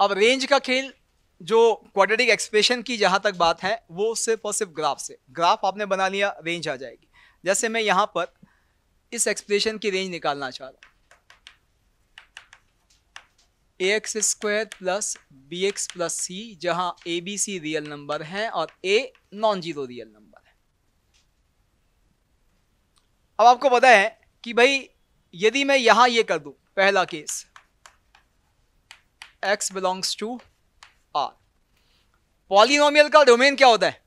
अब रेंज का खेल, जो क्वाड्रेटिक एक्सप्रेशन की जहाँ तक बात है, वो सिर्फ़ और सिर्फ़ ग्राफ से। ग्राफ आपने बना लिया रेंज आ जाएगी। जैसे मैं यहाँ पर इस एक्सप्रेशन की रेंज निकालना चाह रहा हूँ। A x square plus b x plus c जहाँ a b c real number है और a non zero real number है। अब आपको पता है कि भाई, यदि मैं यहाँ ये कर दूँ, पहला case x belongs to r. Polynomial का डोमेन क्या होता है?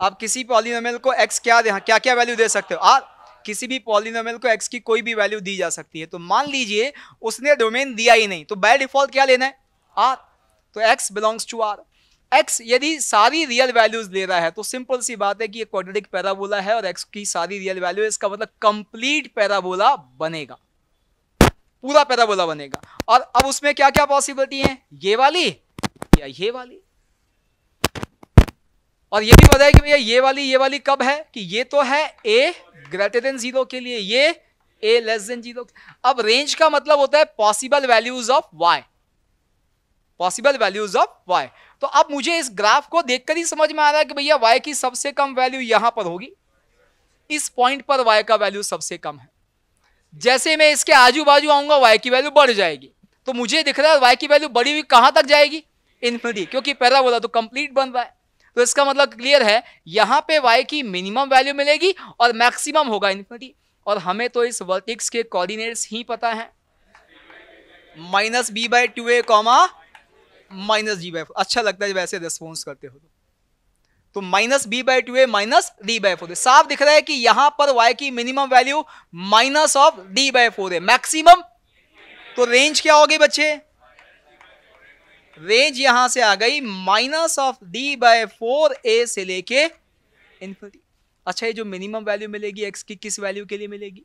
आप किसी पॉलिनोमियल को x क्या दे, क्या क्या वैल्यू दे सकते हो? R, किसी भी पॉलिनोमियल को x की कोई भी वैल्यू दी जा सकती है। तो मान लीजिए, उसने डोमेन दिया ही नहीं। तो बाय डिफ़ॉल्ट क्या लेना है? R. तो x belongs to r. X यदि सारी रियल वैल्यूज़ ले रहा है तो सिंपल सी बात है कि ये क्वाड्रेटिक पैराबोला है और x की सारी रियल वैल्यू इसका मतलब कंप्लीट पैराबोला बनेगा। पूरा पैराबोला बनेगा। और अब उसमें क्या क्या पॉसिबिलिटी है? ये वाली या ये वाली? और ये भी है कि भैया ये वाली ये वाली कब है? कि ये तो है ए ग्रेटर देन ज़ीरो के लिए, ये ए लेस देन ज़ीरो अब रेंज का मतलब होता है possible values of y possible values of y तो अब मुझे इस ग्राफ को देखकर ही समझ में आ रहा है कि भैया वाई की सबसे कम वैल्यू यहाँ पर होगी। इस पॉइंट पर वाई का वैल्यू सबसे कम है। जैसे मैं इसके आजू बाजू आऊँगा वाई की वैल्यू बढ़ जाएगी। तो मुझे दिख रहा है वाई की वैल्यू बढ़ी हुई, कहाँ तक जाएगी? इन्फिनिटी क्योंकि पहला बोला तो कंप्लीट बन रहा है। तो इसका मतलब क्लियर है, यहाँ पे वाई की मिनिमम वैल्यू मिलेगी और मैक्सिमम होगा इन्फिनिटी और हमें तो इस वर्टिक्स के कोऑर्डिनेट्स ही पता है। Minus b by two a comma minus g by अच्छा लगता है जब ऐसे रिस्पॉन्स करते हो तो। तो minus b by two a minus d by four साफ़ दिख रहा है कि यहाँ पर वाई की minimum value minus of d by four है। मैक्सिमम तो रेंज क्या हो गई बच्चे? रेंज यहाँ से आ गई minus of d by four a से लेके इन्फिनिटी अच्छा ये जो मिनिमम वैल्यू मिलेगी एक्स की किस वैल्यू के लिए मिलेगी?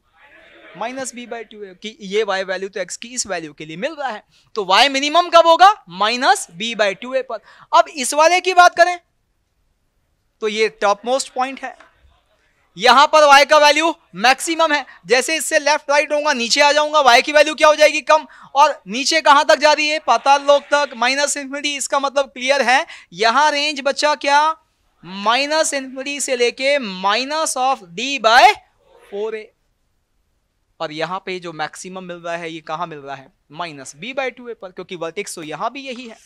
माइनस बी बाई टू कि ये वाई वैल्यू तो एक्स की इस वैल्यू के लिए मिल रहा है। तो वाई मिनिमम कब होगा? Minus b by two a पर। अब इस वाले की बात करें। तो ये टॉप मोस्ट पॉइंट है। यहाँ पर y का वैल्यू मैक्सिमम है। जैसे इससे लेफ़्ट राइट होगा नीचे आ जाऊँगा, y की वैल्यू क्या हो जाएगी कम? और नीचे कहाँ तक जा रही है? पाताल लोक तक माइनस इन्फिनिटी इसका मतलब क्लियर है। यहाँ रेंज बच्चा क्या? माइनस इन्फिनिटी से लेके minus of d by four a और यहाँ पे जो मैक्सिमम मिल रहा है, ये कहाँ मिल रहा है? Minus b by two a पर, क्योंकि वर्टिक्स तो यहाँ भी यही है।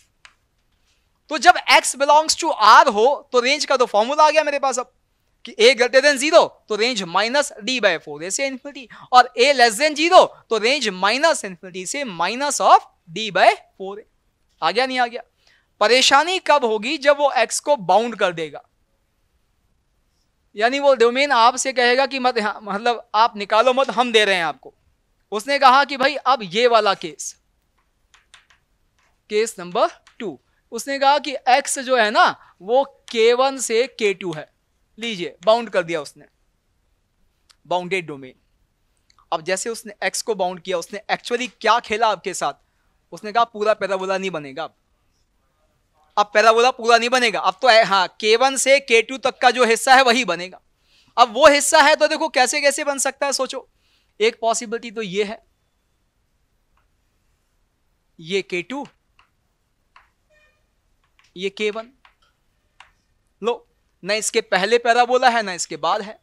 तो जब x बिलोंग्स टू r हो तो रेंज का तो फॉर्मूला आ गया मेरे पास अब, कि a ग्रेटर देन ज़ीरो तो range minus d by four a से इन्फिनिटी और a लेस देन ज़ीरो तो रेंज माइनस इन्फिनिटी से minus of d by four आ गया नहीं आ गया? परेशानी कब होगी जब वो x को बाउंड कर देगा? यानी वो डोमेन आपसे कहेगा कि मत मतलब आप निकालो मत, हम दे रहे हैं आपको। उसने कहा कि भाई, अब ये वाला केस केस नंबर टू उसने कहा कि एक्स जो है ना, वो के वन से के टू है। लीजिए बाउंड कर दिया उसने। बाउंडेड डोमेन अब जैसे उसने एक्स को बाउंड किया, उसने एक्चुअली क्या खेला आपके साथ? उसने कहा, पूरा पैराबोला नहीं बनेगा अब। अब पैराबोला पूरा नहीं बनेगा। अब तो हाँ के वन से के टू तक का जो हिस्सा है, वही बनेगा। अब वो हिस्सा है तो देखो, कैसे कैसे बन सकता है, सोचो। एक पॉसिबिलिटी तो ये है। ये k2 ये के वन लो, ना इसके पहले पैराबोला है, ना इसके बाद है।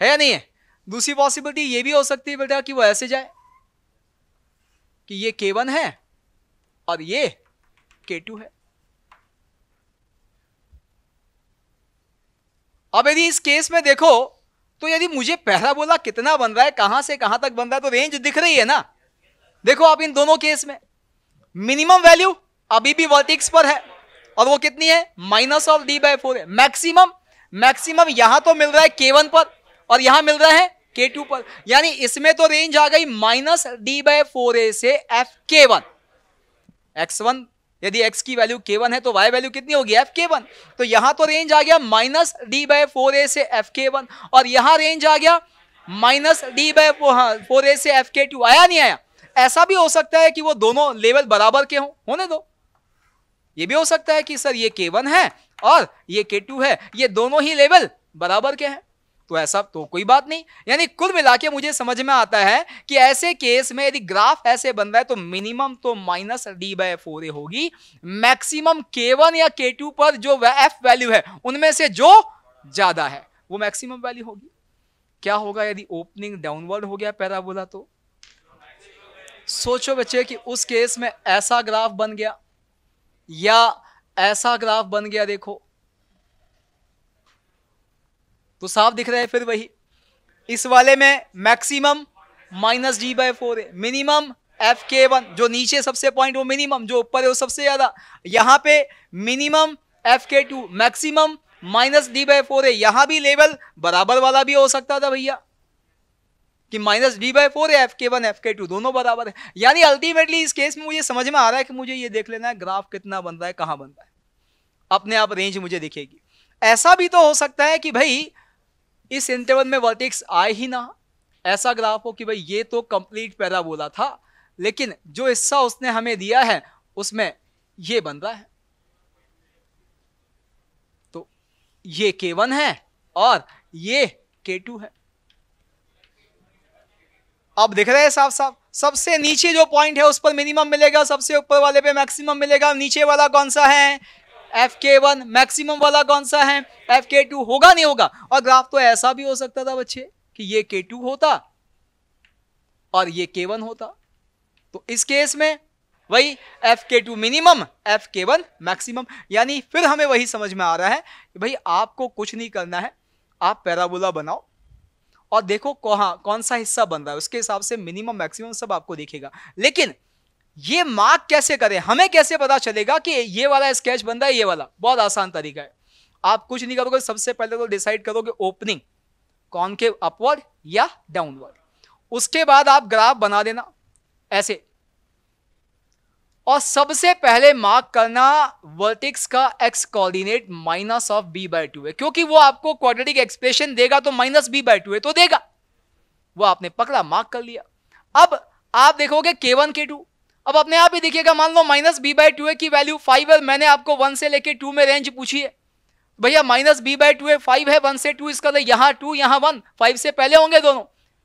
है या नहीं है? दूसरी पॉसिबिलिटी ये भी हो सकती है बेटा कि वो ऐसे जाए कि ये के वन है और ये के टू है। अब यदि इस केस में देखो तो यदि मुझे पहला बोला कितना बन रहा है, कहाँ से कहाँ तक बन रहा है तो रेंज दिख रही है ना। देखो आप इन दोनों केस में। मिनिमम वैल्यू अभी भी वर्टिक्स पर है। और वो कितनी है? Minus of d by four है। मैक्सिमम मैक्सिमम यहाँ तो मिल रहा है के वन पर और यहाँ मिल रहा है के टू पर। यानी इसमें तो रेंज आ गई minus d by four a से f k one x one यदि x की वैल्यू k1 है तो y वैल्यू कितनी होगी? एफ़ के वन तो यहाँ तो रेंज आ गया minus d by four a से एफ़ के वन और यहाँ रेंज आ गया minus d by four a से एफ़ के टू आया नहीं आया? ऐसा भी हो सकता है कि वो दोनों लेवल बराबर के हों। होने दो। ये भी हो सकता है कि सर ये K1 है और ये K2 है, ये दोनों ही लेवल बराबर के हैं। तो ऐसा तो कोई बात नहीं। यानी कुल मिला के मुझे समझ में आता है कि ऐसे केस में यदि ग्राफ ऐसे बन रहा है तो मिनिमम तो minus d by four a होगी। मैक्सिमम के वन या के टू पर जो एफ़ वैल्यू है, उनमें से जो ज़्यादा है, वो मैक्सिमम वैल्यू होगी। क्या होगा यदि ओपनिंग डाउनवर्ड हो गया पैराबोला तो? सोचो बच्चे कि उस केस में ऐसा ग्राफ बन गया। या ऐसा ग्राफ बन गया देखो। तो साफ़ दिख रहा है फिर वही। इस वाले में maximum minus g by four है। मिनिमम एफ़ के वन, जो नीचे सबसे पॉइंट वो मिनिमम, जो ऊपर है वो सबसे ज़्यादा। यहाँ पे minimum f k two, maximum minus d by four है। यहाँ भी लेवल बराबर वाला भी हो सकता था भैया। कि minus d by four f k one f k two दोनों बराबर है। यानी अल्टीमेटली इस केस में मुझे समझ में आ रहा है कि मुझे ये देख लेना है ग्राफ कितना बन रहा है, कहाँ बन रहा है। अपने आप रेंज मुझे दिखेगी। ऐसा भी तो हो सकता है कि भाई, इस इंटरवल में वर्टिक्स आए ही ना। ऐसा ग्राफ हो कि भाई, ये तो कंप्लीट पैरा बोला था, लेकिन जो हिस्सा उसने हमें दिया है, उसमें ये बन रहा है। तो ये के वन है और ये के टू है। अब दिख रहे हैं साफ़ साफ़। सबसे नीचे जो पॉइंट है, उस पर मिनिमम मिलेगा, सबसे ऊपर वाले पे मैक्सिमम मिलेगा। नीचे वाला कौन सा है? एफ़ के वन मैक्सिमम वाला कौन सा है? एफ़ के टू होगा, नहीं होगा? और ग्राफ तो ऐसा भी हो सकता था बच्चे कि ये के टू होता और ये के वन होता। तो इस केस में वही f k two minimum f k one maximum यानी फिर हमें वही समझ में आ रहा है कि भाई आपको कुछ नहीं करना है। आप पैराबोला बनाओ। और देखो कहा कौन सा हिस्सा बन रहा है, उसके हिसाब से मिनिमम मैक्सिमम सब आपको देखेगा। लेकिन ये मार्क कैसे करें? हमें कैसे पता चलेगा कि ये वाला स्केच बन रहा है, ये वाला? बहुत आसान तरीका है। आप कुछ नहीं करोगे, सबसे पहले तो डिसाइड करोगे ओपनिंग कौन के अपवर्ड या डाउनवर्ड उसके बाद आप ग्राफ बना देना, ऐसे। और सबसे पहले मार्क करना वर्टिक्स का x coordinate minus of b by two है। क्योंकि वो आपको क्वाड्रेटिक एक्सप्रेशन देगा तो माइनस बी बाय टू है तो देगा। वो आपने पकड़ा मार्क कर लिया। अब आप देखोगे के वन के टू अब अपने आप ही देखिएगा, मान लो माइनस बी बाय टू है की वैल्यू फाइव है, मैंने आपको वन से लेके टू में रेंज पूछी है। भैया माइनस बी बाय टू है फाइव है वन से टू इसका तो यहाँ टू यहाँ वन फाइव से पहले होंगे दोनों।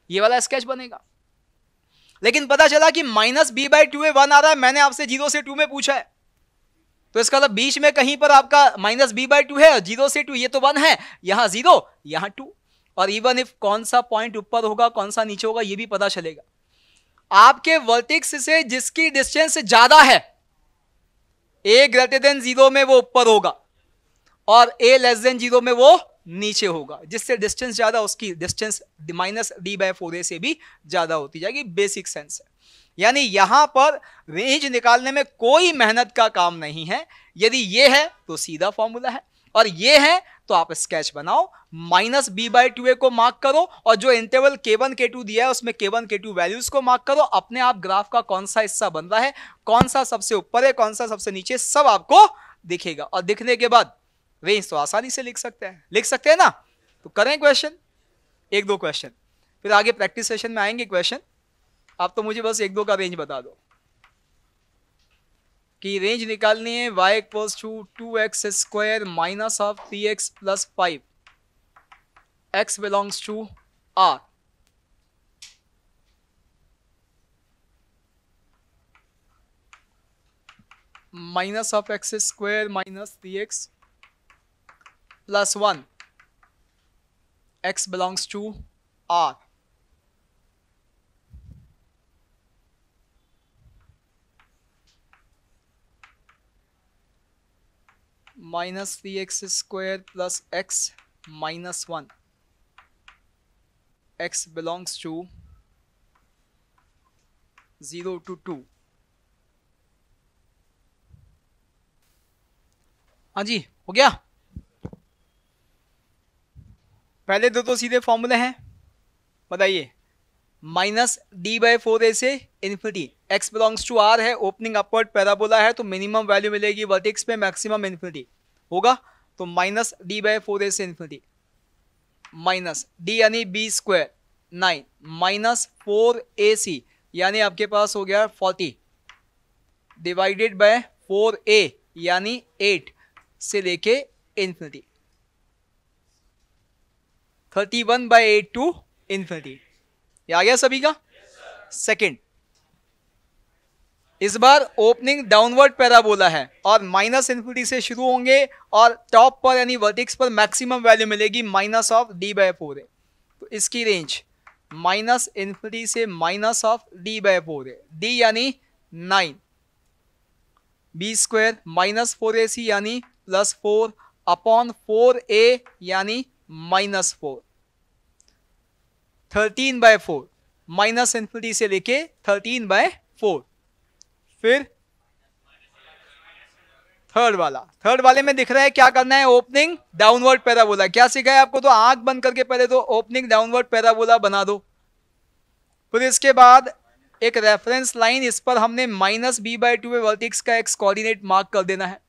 ये वाला स्केच बनेगा। लेकिन पता चला कि माइनस बी बाई टू है वन आ रहा है, मैंने आपसे ज़ीरो से टू में पूछा है। तो इसका मतलब बीच में कहीं पर आपका माइनस बी बाई टू है, ज़ीरो से टू, ये तो वन है, यहाँ ज़ीरो, यहाँ टू। और इवन इफ़ कौन सा पॉइंट ऊपर होगा, कौन सा नीचे होगा, ये भी पता चलेगा। आपके वर्टिक्स से जिसकी डिस्टेंस ज़्यादा है ए ग्रेटर देन ज़ीरो में वो ऊपर होगा, और ए लेस देन ज़ीरो में वो नीचे होगा, जिससे डिस्टेंस ज़्यादा, उसकी distance minus d by four a से भी ज़्यादा होती जाएगी। बेसिक सेंस है। यानी यहाँ पर रेंज निकालने में कोई मेहनत का काम नहीं है। यदि ये है तो सीधा फॉर्मूला है। और ये है तो आप स्केच बनाओ। Minus b by two a को मार्क करो और जो इंटरवल के वन के टू दिया है, उसमें के वन के टू वैल्यूज़ को मार्क करो। अपने आप ग्राफ का कौन सा हिस्सा बन रहा है, कौन सा सबसे ऊपर है, कौन सा सबसे नीचे, सब आपको दिखेगा। और दिखने के बाद रेंज तो आसानी से लिख सकते हैं। लिख सकते हैं ना? तो करें क्वेश्चन एक दो क्वेश्चन फिर आगे प्रैक्टिस सेशन में आएँगे क्वेश्चन आप तो मुझे बस एक दो का रेंज बता दो। कि रेंज निकालनी है y equals to two x square minus of three x plus five x belongs to r minus of x square minus three x plus one x belongs to r minus 3x square plus x minus 1 x belongs to 0 to 2 हाँ जी हो गया पहले दो तो सीधे फॉर्मूले हैं। बताइए। Minus D by four A से infinity X belongs to R है ओपनिंग अपवर्ड पैराबोला है तो मिनिमम वैल्यू मिलेगी वर्टिक्स पे मैक्सिमम इन्फिनिटी होगा? तो minus d by four a से इन्फिनिटी माइनस डी यानी b square nine minus four a c यानी आपके पास हो गया forty divided by four a यानी एट से लेके infinity thirty one by eight to infinity. ये आ गया सभी का? सेकेंड। इस बार ओपनिंग डाउनवर्ड पैराबोला है और माइनस इन्फिनिटी से शुरू होंगे और टॉप पर यानी वर्टिक्स पर मैक्सिमम वैल्यू मिलेगी minus of d by four है तो इसकी रेंज माइनस इन्फिनिटी से minus of d by four है डी यानी nine. B square minus four a c यानी plus four upon four a यानी minus four thirteen by four minus infinity से लेके थर्टीन बाय फोर फिर third वाला. Third वाले में दिख रहा है क्या करना है? ओपनिंग डाउनवर्ड पैराबोला क्या सीखा है आपको? तो आँख बंद करके पहले तो ओपनिंग डाउनवर्ड पैराबोला बना दो। फिर इसके बाद एक रेफरेंस लाइन इस पर हमने minus B by two vertex का एक्स कोऑर्डिनेट मार्क कर देना है।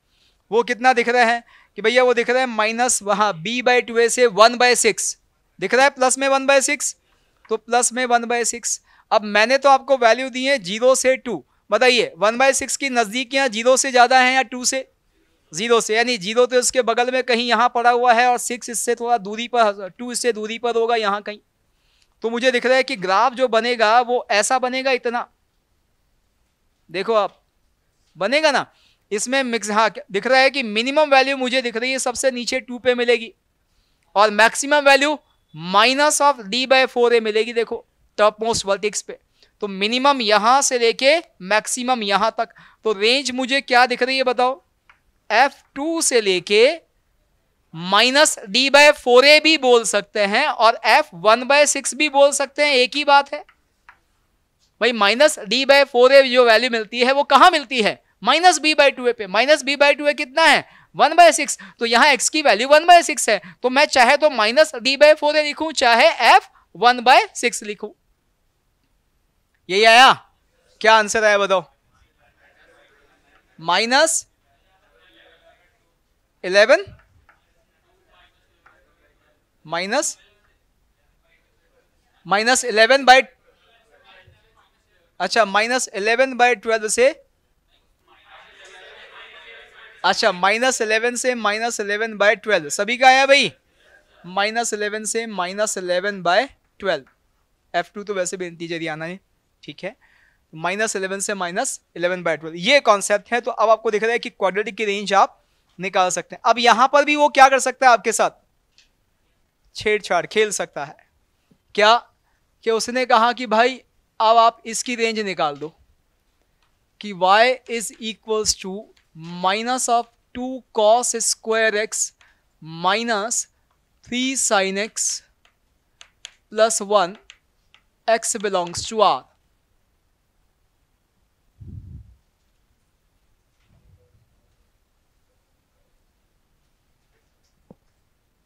वो कितना दिख रहा है? कि भैया वो दिख रहा है माइनस वहाँ बी बाई टू ए से वन बाय सिक्स दिख रहा है प्लस में वन बाय सिक्स तो प्लस में वन बाय सिक्स अब मैंने तो आपको वैल्यू दी है ज़ीरो से टू बताइए वन बाय सिक्स की नज़दीकियाँ ज़ीरो से ज़्यादा है या टू से? ज़ीरो से, यानी ज़ीरो तो इसके बगल में कहीं यहाँ पड़ा हुआ है और सिक्स इससे थोड़ा दूरी पर टू इससे दूरी पर होगा यहाँ कहीं। तो मुझे दिख रहा है कि ग्राफ जो बनेगा वो ऐसा बनेगा इतना। देखो आप, बनेगा ना? इसमें मिक्स हाँ दिख रहा है कि मिनिमम वैल्यू मुझे दिख रही है, सबसे नीचे टू पे मिलेगी। और maximum value minus of d by four a मिलेगी, देखो टॉप मोस्ट वर्टिक्स पे। तो मिनिमम यहाँ से लेके मैक्सिमम यहाँ तक। तो रेंज मुझे क्या दिख रही है बताओ? एफ़ टू से लेके minus d by four a भी बोल सकते हैं और एफ़ वन बाय सिक्स भी बोल सकते हैं, एक ही बात है। भाई minus d by four a जो वैल्यू मिलती है, वो कहाँ मिलती है? Minus b by two a पे। Minus b by two a कितना है? One by six. तो यहाँ एक्स की वैल्यू वन बाय सिक्स है। तो मैं चाहे तो minus d by four a लिखूं, चाहे एफ़ वन बाय सिक्स लिखूं। यही आया? क्या आंसर आया बताओ? Minus eleven minus minus eleven by अच्छा माइनस इलेवन बाई ट्वेल्व से अच्छा माइनस इलेवन से माइनस इलेवन बाय ट्वेल्व सभी का आया भाई? माइनस इलेवन से minus eleven by twelve f two तो वैसे भी इंटीजर ही आना है। ठीक है? माइनस इलेवन से माइनस इलेवन बाय ट्वेल्व ये कॉन्सेप्ट है तो अब आपको दिख रहा है कि क्वाड्रेटिक की रेंज आप निकाल सकते हैं। अब यहाँ पर भी वो क्या कर सकता है आपके साथ? छेड़छाड़, खेल सकता है। क्या? कि उसने कहा कि भाई, अब आप इसकी रेंज निकाल दो। कि y is equals to minus of 2 cos square x minus 3 sin x plus 1 x belongs to R.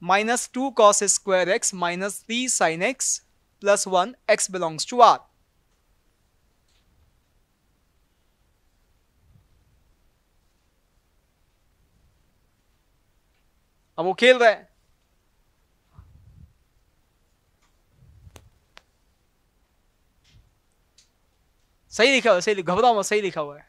minus 2 cos square x minus 3 sin x plus 1 x belongs to R. अब वो खेल रहा है। सही लिखा हुआ सही घबराओ सही लिखा हुआ है।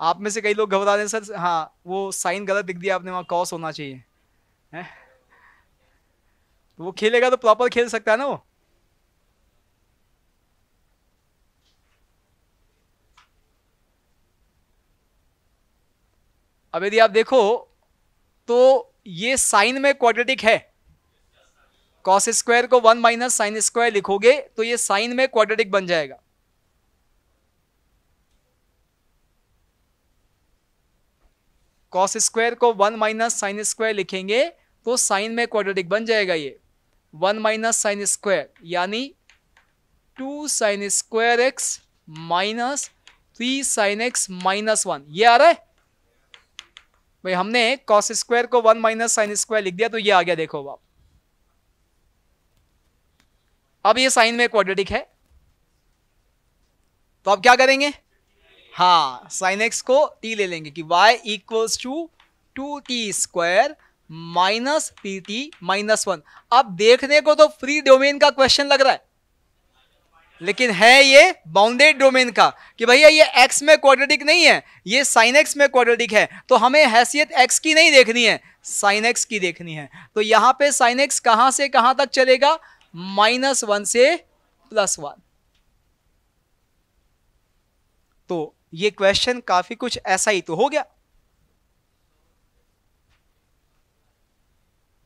आप में से कई लोग घबरा रहे हैं, सर। हाँ वो साइन गलत दिख दिया आपने, वहाँ कॉस होना चाहिए। है? तो वो खेलेगा तो प्रॉपर खेल सकता है ना वो? अब यदि आप देखो तो ये साइन में क्वाड्रेटिक है। कॉस स्क्वायर को वन माइनस साइन स्क्वायर लिखोगे तो ये साइन में क्वाड्रेटिक बन जाएगा। कॉस स्क्वायर को वन माइनस साइन स्क्वायर लिखेंगे तो साइन में क्वाड्रेटिक बन जाएगा ये। वन माइनस साइन स्क्वायर यानी two sine square x minus three sine x minus one ये आ रहा है? भाई, हमने कॉस स्क्वायर को वन माइनस साइन स्क्वायर लिख दिया तो ये आ गया, देखो आप। अब ये साइन में क्वाड्रेटिक है। तो अब क्या करेंगे? हाँ साइन एक्स को टी ले लेंगे, कि y equals to two t square minus t t minus one अब देखने को तो फ्री डोमेन का क्वेश्चन लग रहा है। लेकिन है ये बाउंडेड डोमेन का कि भैया ये एक्स में क्वाड्रेटिक नहीं है, ये साइन एक्स में क्वाड्रेटिक है तो हमें हैसियत एक्स की नहीं देखनी है साइन एक्स की देखनी है। तो यहाँ पे साइन x कहाँ से कहाँ तक चलेगा? माइनस वन से प्लस वन। तो ये क्वेश्चन काफ़ी कुछ ऐसा ही तो हो गया।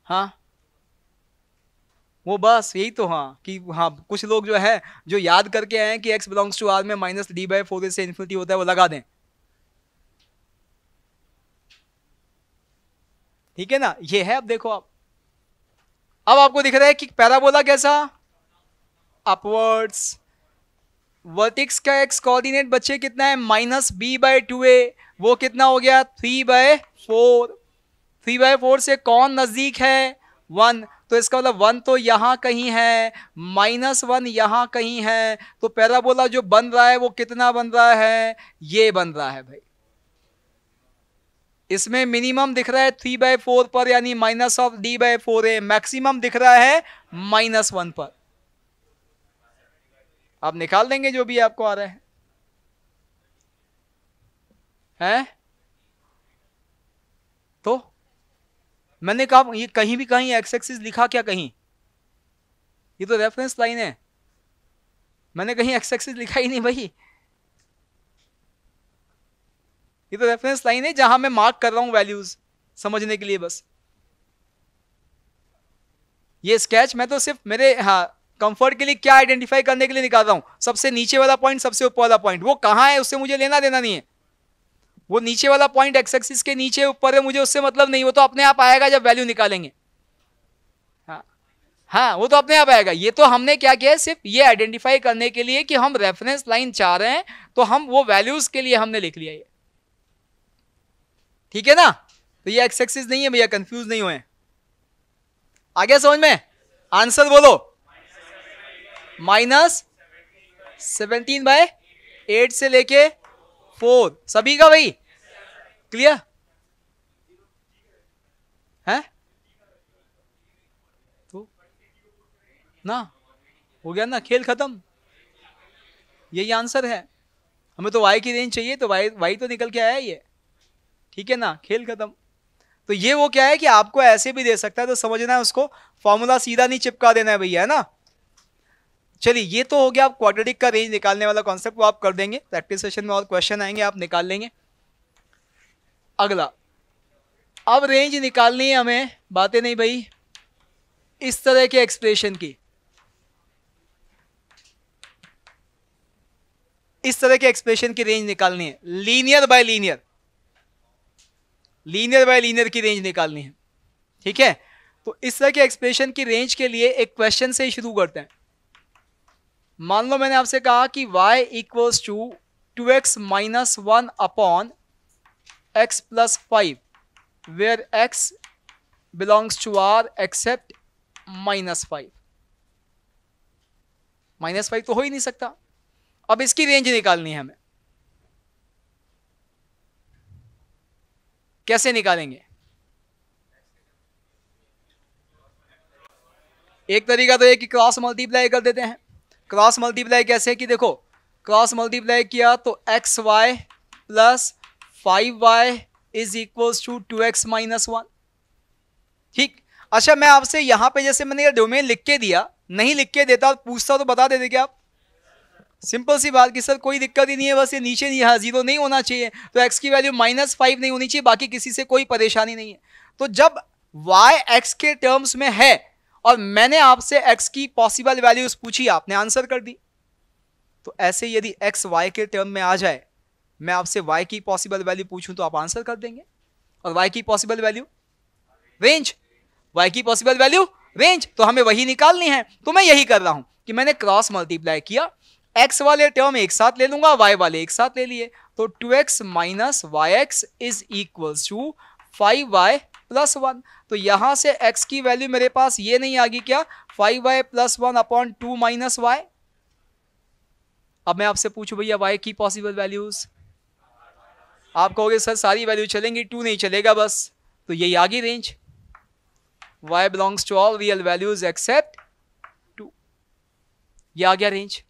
हाँ? वो बस, यही तो हाँ कि हाँ कुछ लोग जो है, जो याद करके आए कि एक्स बिलोंग्स टू आर में माइनस डी बाई फोर से इन्फिनिटी होता है, वो लगा दें। ठीक है ना? ये है, अब देखो आप। अब आपको दिख रहा है कि पैराबोला कैसा? अपवर्ड्स वर्टिक्स का एक्स कोऑर्डिनेट बच्चे कितना है? Minus b by two a वो कितना हो गया? Three by four three by four से कौन नज़दीक है? वन तो इसका मतलब वन तो यहाँ कहीं है माइनस वन यहाँ कहीं है तो पैराबोला जो बन रहा है वो कितना बन रहा है? ये बन रहा है भाई। इसमें मिनिमम दिख रहा है थ्री बाय फोर पर, यानी minus of d by four है मैक्सिमम दिख रहा है माइनस वन पर। आप निकाल देंगे जो भी आपको आ रहा है। हैं? तो मैंने कहा, ये कहीं भी कहीं एक्स एक्सिस लिखा क्या कहीं? ये तो रेफरेंस लाइन है। मैंने कहीं एक्स एक्सिस लिखा ही नहीं भाई। ये तो रेफरेंस लाइन है जहाँ मैं मार्क कर रहा हूँ वैल्यूज़ समझने के लिए बस। ये स्केच मैं तो सिर्फ़ मेरे हाँ कंफर्ट के लिए क्या आइडेंटिफाई करने के लिए निकाल रहा हूँ। सबसे नीचे वाला पॉइंट सबसे ऊपर वाला पॉइंट वो कहाँ है उससे मुझे लेना देना नहीं है। वो नीचे वाला पॉइंट एक्स एक्सिस के नीचे ऊपर है, मुझे उससे मतलब नहीं, वो तो अपने आप आएगा जब वैल्यू निकालेंगे। हाँ। हाँ वो तो अपने आप आएगा। ये तो हमने क्या किया है? सिर्फ़ ये आइडेंटिफाई करने के लिए कि हम रेफरेंस लाइन चाह रहे हैं तो हम वो वैल्यूज़ के लिए हमने लिख लिया ये। ठीक है ना? तो ये एक्स एक्सिस नहीं है भैया कंफ्यूज नहीं हुए आगे समझ में? आंसर बोलो। माइनस सेवनटीन बाय एट से लेके फोर। सभी का भाई क्लियर है? तो ना, हो गया ना, खेल खत्म। यही आंसर है। हमें तो वाई की रेंज चाहिए तो वाई वाई तो निकल के आया ये ठीक है ना? खेल खत्म। तो ये वो क्या है कि आपको ऐसे भी दे सकता है तो समझना है उसको। फॉर्मूला सीधा नहीं चिपका देना है भैया, है ना? चलिए, ये तो हो गया आप क्वाड्रेटिक का रेंज निकालने वाला कॉन्सेप्ट वो आप कर देंगे। प्रैक्टिस सेशन में और क्वेश्चन आएँगे, आप निकाल लेंगे। अगला। अब रेंज निकालनी है हमें। बातें नहीं भाई। इस तरह के एक्सप्रेशन की। इस तरह के एक्सप्रेशन की रेंज निकालनी है। Linear by linear linear by linear की रेंज निकालनी है। ठीक है? तो इस तरह के एक्सप्रेशन की रेंज के लिए एक क्वेश्चन से ही शुरू करते हैं। मान लो मैंने आपसे कहा कि y equals to two x minus one upon x plus five where x belongs to r except minus five minus five तो हो ही नहीं सकता। अब इसकी रेंज निकालनी है हमें। कैसे निकालेंगे? एक तरीका तो है कि क्रॉस मल्टीप्लाई कर देते हैं। क्रॉस मल्टीप्लाई कैसे कि देखो क्रॉस मल्टीप्लाई किया तो x y plus five y is equals to two x minus one ठीक? अच्छा मैं आपसे यहाँ पे जैसे मैंने ये डोमेन लिख के दिया, नहीं लिख के देता, पूछता तो बता देते क्या आप? सिंपल सी बात कि सर, कोई दिक्कत ही नहीं है, बस ये नीचे नहीं है ज़ीरो नहीं होना चाहिए। तो एक्स की वैल्यू माइनस फाइव नहीं होनी चाहिए, बाकी किसी से कोई परेशानी नहीं है। तो जब वाई एक्स के टर्म्स में है और मैंने आपसे x की पॉसिबल वैल्यूज़ पूछी, आपने आंसर कर दी। तो ऐसे यदि x, y के टर्म में आ जाए, मैं आपसे y की पॉसिबल वैल्यू पूछूँ तो आप आंसर कर देंगे। और y की पॉसिबल वैल्यू रेंज y की पॉसिबल वैल्यू रेंज तो हमें वही निकालनी है। तो मैं यही कर रहा हूँ कि मैंने क्रॉस मल्टीप्लाई किया। x वाले टर्म एक साथ ले लूँगा, y वाले एक साथ ले लिए। तो two x minus y x is equal to five y plus one तो यहाँ से x की वैल्यू मेरे पास ये नहीं आ गई क्या? Five y plus one upon two minus y अब मैं आपसे पूछू भैया, y की पॉसिबल वैल्यूज़ आप कहोगे, सर, सारी वैल्यू चलेंगी टू नहीं चलेगा बस। तो यही आ गई range y belongs to all real values except two ये आ गया रेंज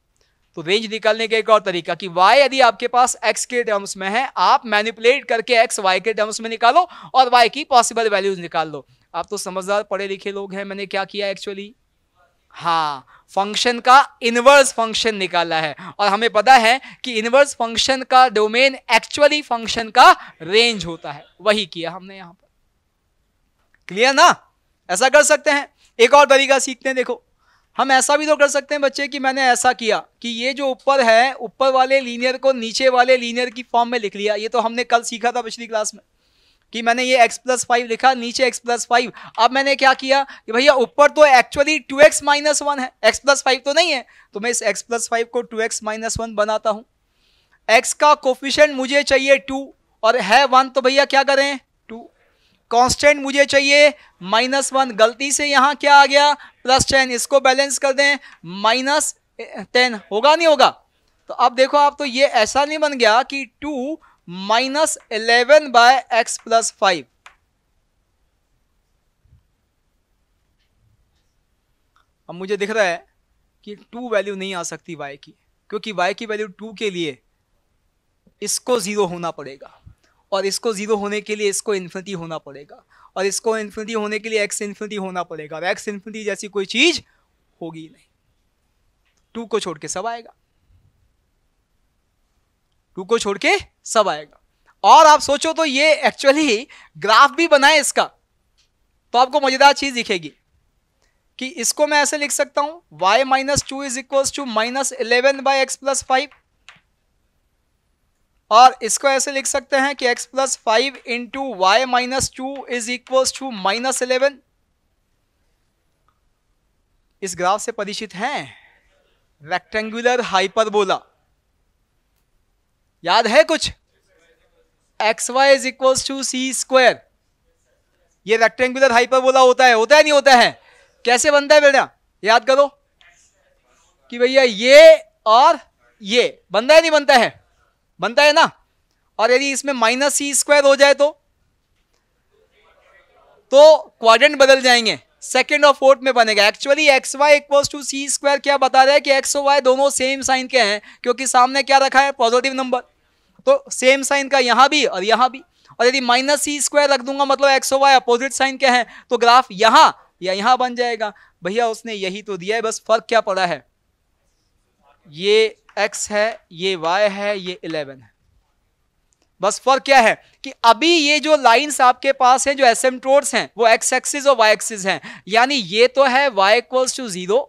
तो रेंज निकालने का एक और तरीका कि वाई यदि आपके पास एक्स के टर्म्स में है, आप मैनिपुलेट करके एक्स वाई के टर्म्स में निकालो और वाई की पॉसिबल वैल्यूज़ निकाल लो। आप तो समझदार पढ़े लिखे लोग हैं, मैंने क्या किया एक्चुअली हाँ फ़ंक्शन का इनवर्स फ़ंक्शन निकाला है। और हमें पता है कि इनवर्स फ़ंक्शन का डोमेन एक्चुअली फ़ंक्शन का रेंज होता है। वही किया हमने यहाँ पर। क्लियर ना? ऐसा कर सकते हैं। एक और तरीका सीखते हैं, देखो। हम ऐसा भी तो कर सकते हैं बच्चे कि मैंने ऐसा किया कि ये जो ऊपर है, ऊपर वाले लीनियर को नीचे वाले लीनियर की फॉर्म में लिख लिया। ये तो हमने कल सीखा था पिछली क्लास में कि मैंने ये x प्लस फाइव लिखा, नीचे x प्लस फाइव अब मैंने क्या किया कि भैया ऊपर तो actually two x minus one है। x प्लस फाइव तो नहीं है। तो मैं इस x प्लस फाइव को टू एक्स माइनस वन बनाता हूँ। x का कोफिशेंट मुझे चाहिए टू और है वन तो भैया क्या करें? टू कांस्टेंट मुझे चाहिए माइनस वन गलती से यहाँ क्या आ गया? प्लस टेन, इसको बैलेंस कर दें माइनस टेन होगा नहीं होगा? तो अब देखो आप तो ये ऐसा नहीं बन गया कि two minus eleven by x plus five अब मुझे दिख रहा है कि टू वैल्यू नहीं आ सकती वाई की, क्योंकि वाई की वैल्यू टू के लिए इसको ज़ीरो होना पड़ेगा और इसको ज़ीरो होने के लिए इसको इन्फिनिटी होना पड़ेगा। और इसको इन्फिनिटी होने के लिए एक्स इन्फिनिटी होना पड़ेगा। और एक्स इन्फिनिटी जैसी कोई चीज़ होगी नहीं। टू को छोड़ के सब आएगा। टू को छोड़ के सब आएगा। और आप सोचो तो ये एक्चुअली ग्राफ भी बनाए इसका। तो आपको मज़ेदार चीज़ दिखेगी कि इसको मैं ऐसे लिख सकता हूँ, y minus two is equal to minus eleven by x plus five और इसको ऐसे लिख सकते हैं कि x plus five into y minus two is equal to minus eleven इस ग्राफ से परिचित हैं? रेक्टेंगुलर हाइपरबोला याद है कुछ? X y is equal to c square ये रेक्टेंगुलर हाइपरबोला होता है होता है नहीं होता है? कैसे बनता है बेटा? याद करो कि भैया ये और ये, बनता है नहीं बनता है? बनता है ना? और यदि इसमें माइनस सी स्क्वायर हो जाए तो? तो क्वाड्रेंट बदल जाएँगे। सेकेंड और फोर्थ में बनेगा। Actually x y equal to c square क्या बता रहा है कि एक्स वाई दोनों सेम साइन के हैं, क्योंकि सामने क्या रखा है? पॉजिटिव नंबर तो सेम साइन का यहाँ भी और यहाँ भी। और यदि माइनस सी स्क्वायर रख दूँगा मतलब एक्स वाई अपोजिट साइन के हैं तो ग्राफ यहाँ या यहाँ बन जाएगा। भैया, उसने यही तो दिया है, बस फ़र्क क्या पड़ा है? ये एक्स है, ये वाई है, ये इलेवन है। बस फ़र्क क्या है कि अभी ये जो लाइंस आपके पास हैं, जो एसेम्ट्रोड्स हैं, वो एक्स एक्सिस और वाई एक्सिस हैं। यानी ये तो है वाई इक्वल्स टू ज़ीरो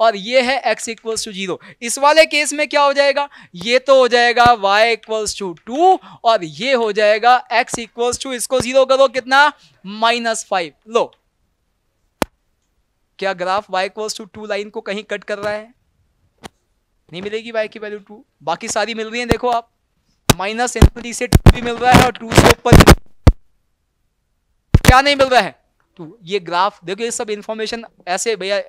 और ये है x इक्वल्स टू ज़ीरो इस वाले केस में क्या हो जाएगा? ये तो हो जाएगा y इक्वल्स टू टू और ये हो जाएगा x इक्वल्स टू इसको ज़ीरो करो कितना? माइनस फाइव लो। क्या graph y equals to two line को कहीं कट कर रहा है? नहीं मिलेगी y की वैल्यू टू बाकी सारी मिल रही है, देखो आप। माइनस इन्फिनिटी से टू भी मिल रहा है और टू से ऊपर क्या नहीं मिल रहा है? टू ये ग्राफ देखो ये सब इंफॉर्मेशन ऐसे भैया,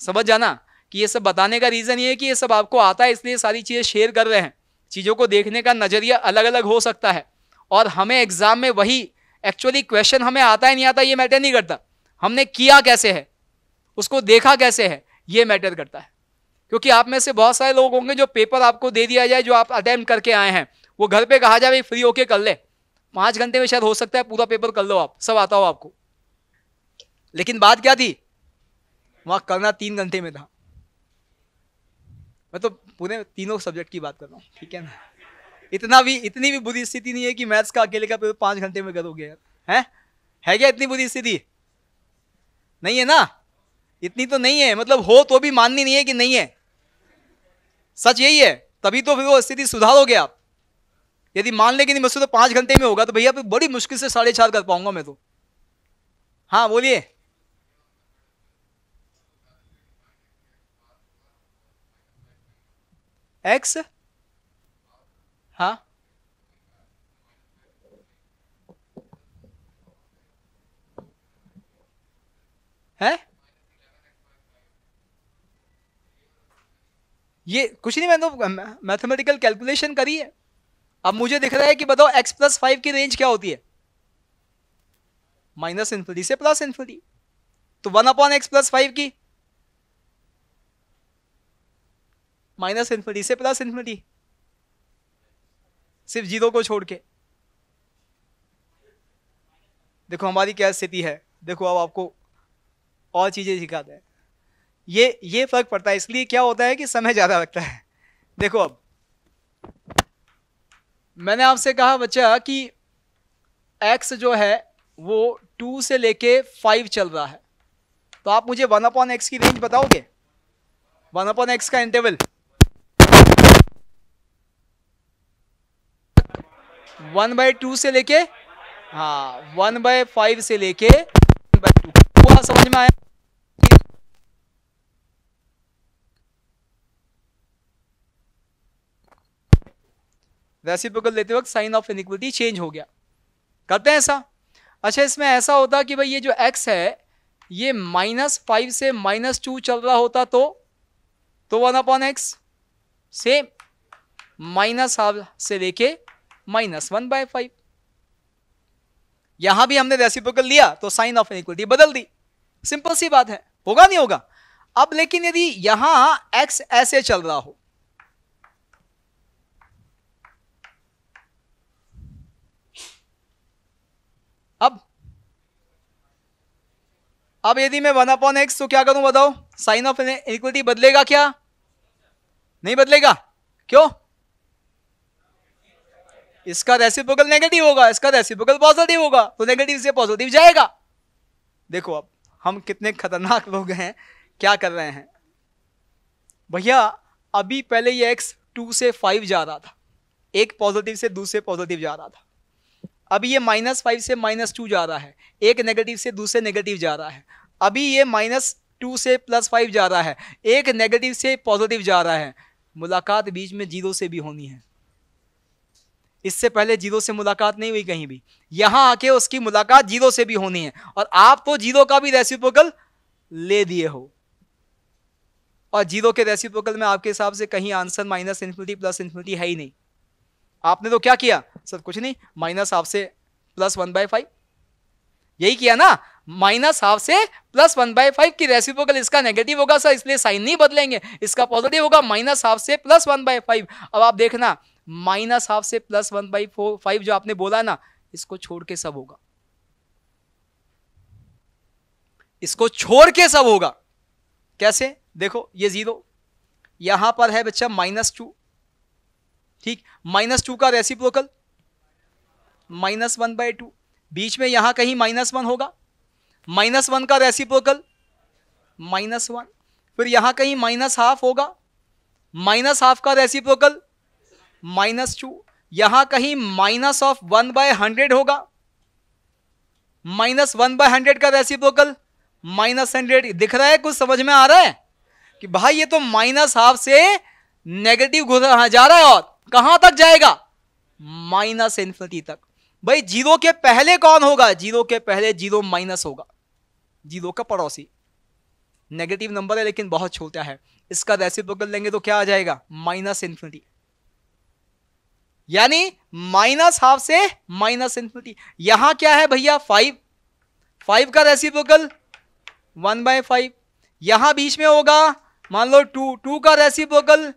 समझ जाना कि ये सब बताने का रीजन ये है कि ये सब आपको आता है, इसलिए सारी चीज़ें शेयर कर रहे हैं। चीज़ों को देखने का नज़रिया अलग अलग हो सकता है। और हमें एग्ज़ाम में वही एक्चुअली क्वेश्चन हमें आता है, नहीं आता, ये मैटर नहीं करता। हमने किया कैसे है? उसको देखा कैसे है? ये मैटर करता है। क्योंकि आप में से बहुत सारे लोग होंगे जो पेपर आपको दे दिया जाए, जो आप अटेम्प्ट करके आए हैं। वो घर पे कहा जाए फ्री होके कर ले। पाँच घंटे में शायद हो सकता है पूरा पेपर कर लो आप, सब आता हो आपको। लेकिन बात क्या थी? वहाँ करना तीन घंटे में था। मैं तो पूरे तीनों सब्जेक्ट की बात कर रहा हूँ, ठीक है ना? इतना भी, इतनी भी बुरी स्थिति नहीं है कि मैथ्स का अकेले का पेपर पाँच घंटे में करोगे यार, है? है क्या इतनी बुरी स्थिति? नहीं है ना? इतनी तो नहीं है मतलब हो तो भी माननी नहीं है कि नहीं है। सच यही है, तभी तो फिर वो स्थिति सुधार हो आप यदि मान लेंगे कि नहीं मुझसे तो पाँच घंटे में होगा तो भैया फिर बड़ी मुश्किल से साढ़े चार कर पाऊँगा मैं तो। हाँ बोलिए। एक्स है? ये कुछ नहीं, मैंने तो मैथमेटिकल कैलकुलेशन करी है। अब मुझे दिख रहा है कि बताओ, x प्लस फाइव की रेंज क्या होती है? माइनस इन्फिनिटी से प्लस इन्फिनिटी तो one upon x plus five की? माइनस इन्फिनिटी से प्लस इन्फिनिटी सिर्फ़ ज़ीरो को छोड़ के। देखो, हमारी क्या स्थिति है? देखो, अब आपको और चीज़ें सिखाते हैं। ये ये फ़र्क पड़ता है, इसलिए क्या होता है कि समय ज़्यादा लगता है। देखो अब, मैंने आपसे कहा बच्चा कि x जो है, वो टू से लेके फाइव चल रहा है। तो आप मुझे वन अपॉन एक्स की रेंज बताओगे? वन अपॉन एक्स का इंटरवल वन बाय टू से लेके हाँ वन बाय फाइव से लेके वन बाय टू समझ में आया? रेसिप्रोकल लेते वक्त साइन ऑफ़ इनिक्वलिटी चेंज हो गया। करते हैं ऐसा? अच्छा इसमें ऐसा होता कि भाई ये जो x है, ये माइनस फाइव से माइनस टू चल रहा होता तो तो one upon x same minus half से लेके माइनस वन बाय फाइव यहाँ भी हमने रेसिप्रोकल लिया तो साइन ऑफ़ इनिक्विटी बदल दी। सिंपल सी बात है। होगा नहीं होगा? अब लेकिन यदि यहाँ x ऐसे चल रहा हो अब अब यदि मैं वन अपॉन एक्स तो क्या करूँ बताओ? साइन ऑफ़ इक्वलिटी बदलेगा क्या? नहीं बदलेगा? क्यों? इसका रेसिप्रोकल नेगेटिव होगा, इसका रेसिप्रोकल पॉजिटिव होगा तो नेगेटिव से पॉजिटिव जाएगा। देखो अब, हम कितने खतरनाक लोग हैं, क्या कर रहे हैं? भैया, अभी पहले ये एक्स टू से फाइव जा रहा था, एक पॉजिटिव से दूसरे पॉजिटिव जा रहा था। अभी ये माइनस फाइव से माइनस टू जा रहा है। एक नेगेटिव से दूसरे नेगेटिव जा रहा है। अभी ये माइनस टू से प्लस फाइव जा रहा है। एक नेगेटिव से पॉजिटिव जा रहा है। मुलाकात बीच में ज़ीरो से भी होनी है। इससे पहले ज़ीरो से मुलाकात नहीं हुई कहीं भी। यहाँ आके उसकी मुलाकात ज़ीरो से भी होनी है। और आप तो ज़ीरो का भी रेसिप्रोकल ले दिए हो। और ज़ीरो के रेसिप्रोकल में आपके हिसाब से कहीं answer minus infinity plus infinity है ही नहीं। आपने तो क्या किया? सर कुछ नहीं माइनस हाफ़ से प्लस वन बाय फाइव यही किया ना? माइनस हाफ़ से प्लस वन बाय फाइव की रेसिप्रोकल इसका नेगेटिव होगा सर इसलिए साइन नहीं बदलेंगे। इसका पॉजिटिव होगा माइनस हाफ़ से प्लस वन बाय फाइव अब आप देखना माइनस हाफ़ से plus one by four five जो आपने बोला ना, इसको छोड़ के सब होगा। इसको छोड़ के सब होगा। कैसे? देखो, ये ज़ीरो यहाँ पर है बच्चा माइनस टू ठीक? माइनस टू का reciprocal minus one by two. बीच में यहाँ कहीं माइनस वन होगा। माइनस वन का रेसिप्रोकल माइनस वन। फिर यहाँ कहीं माइनस हाफ़ होगा। माइनस हाफ़ का रेसिप्रोकल माइनस टू। यहाँ कहीं minus of one by hundred होगा। माइनस वन बाय हंड्रेड का रेसिप्रोकल माइनस हंड्रेड। दिख रहा है? कुछ समझ में आ रहा है? कि भाई ये तो माइनस हाफ़ से नेगेटिव जा रहा है और कहाँ तक जाएगा? माइनस इन्फिनिटी तक। भाई, ज़ीरो के पहले कौन होगा? ज़ीरो के पहले ज़ीरो माइनस होगा। ज़ीरो का पड़ोसी। नेगेटिव नंबर है, लेकिन बहुत छोटा है। इसका रेसिप्रोकल लेंगे तो क्या आ जाएगा? Minus infinity. यानी माइनस हाफ़ से माइनस इन्फिनिटी। यहाँ क्या है भैया? फाइव। फाइव का रेसिप्रोकल, वन बाय फाइव। यहाँ बीच में होगा, मान लो टू। टू का रेसिप्रोकल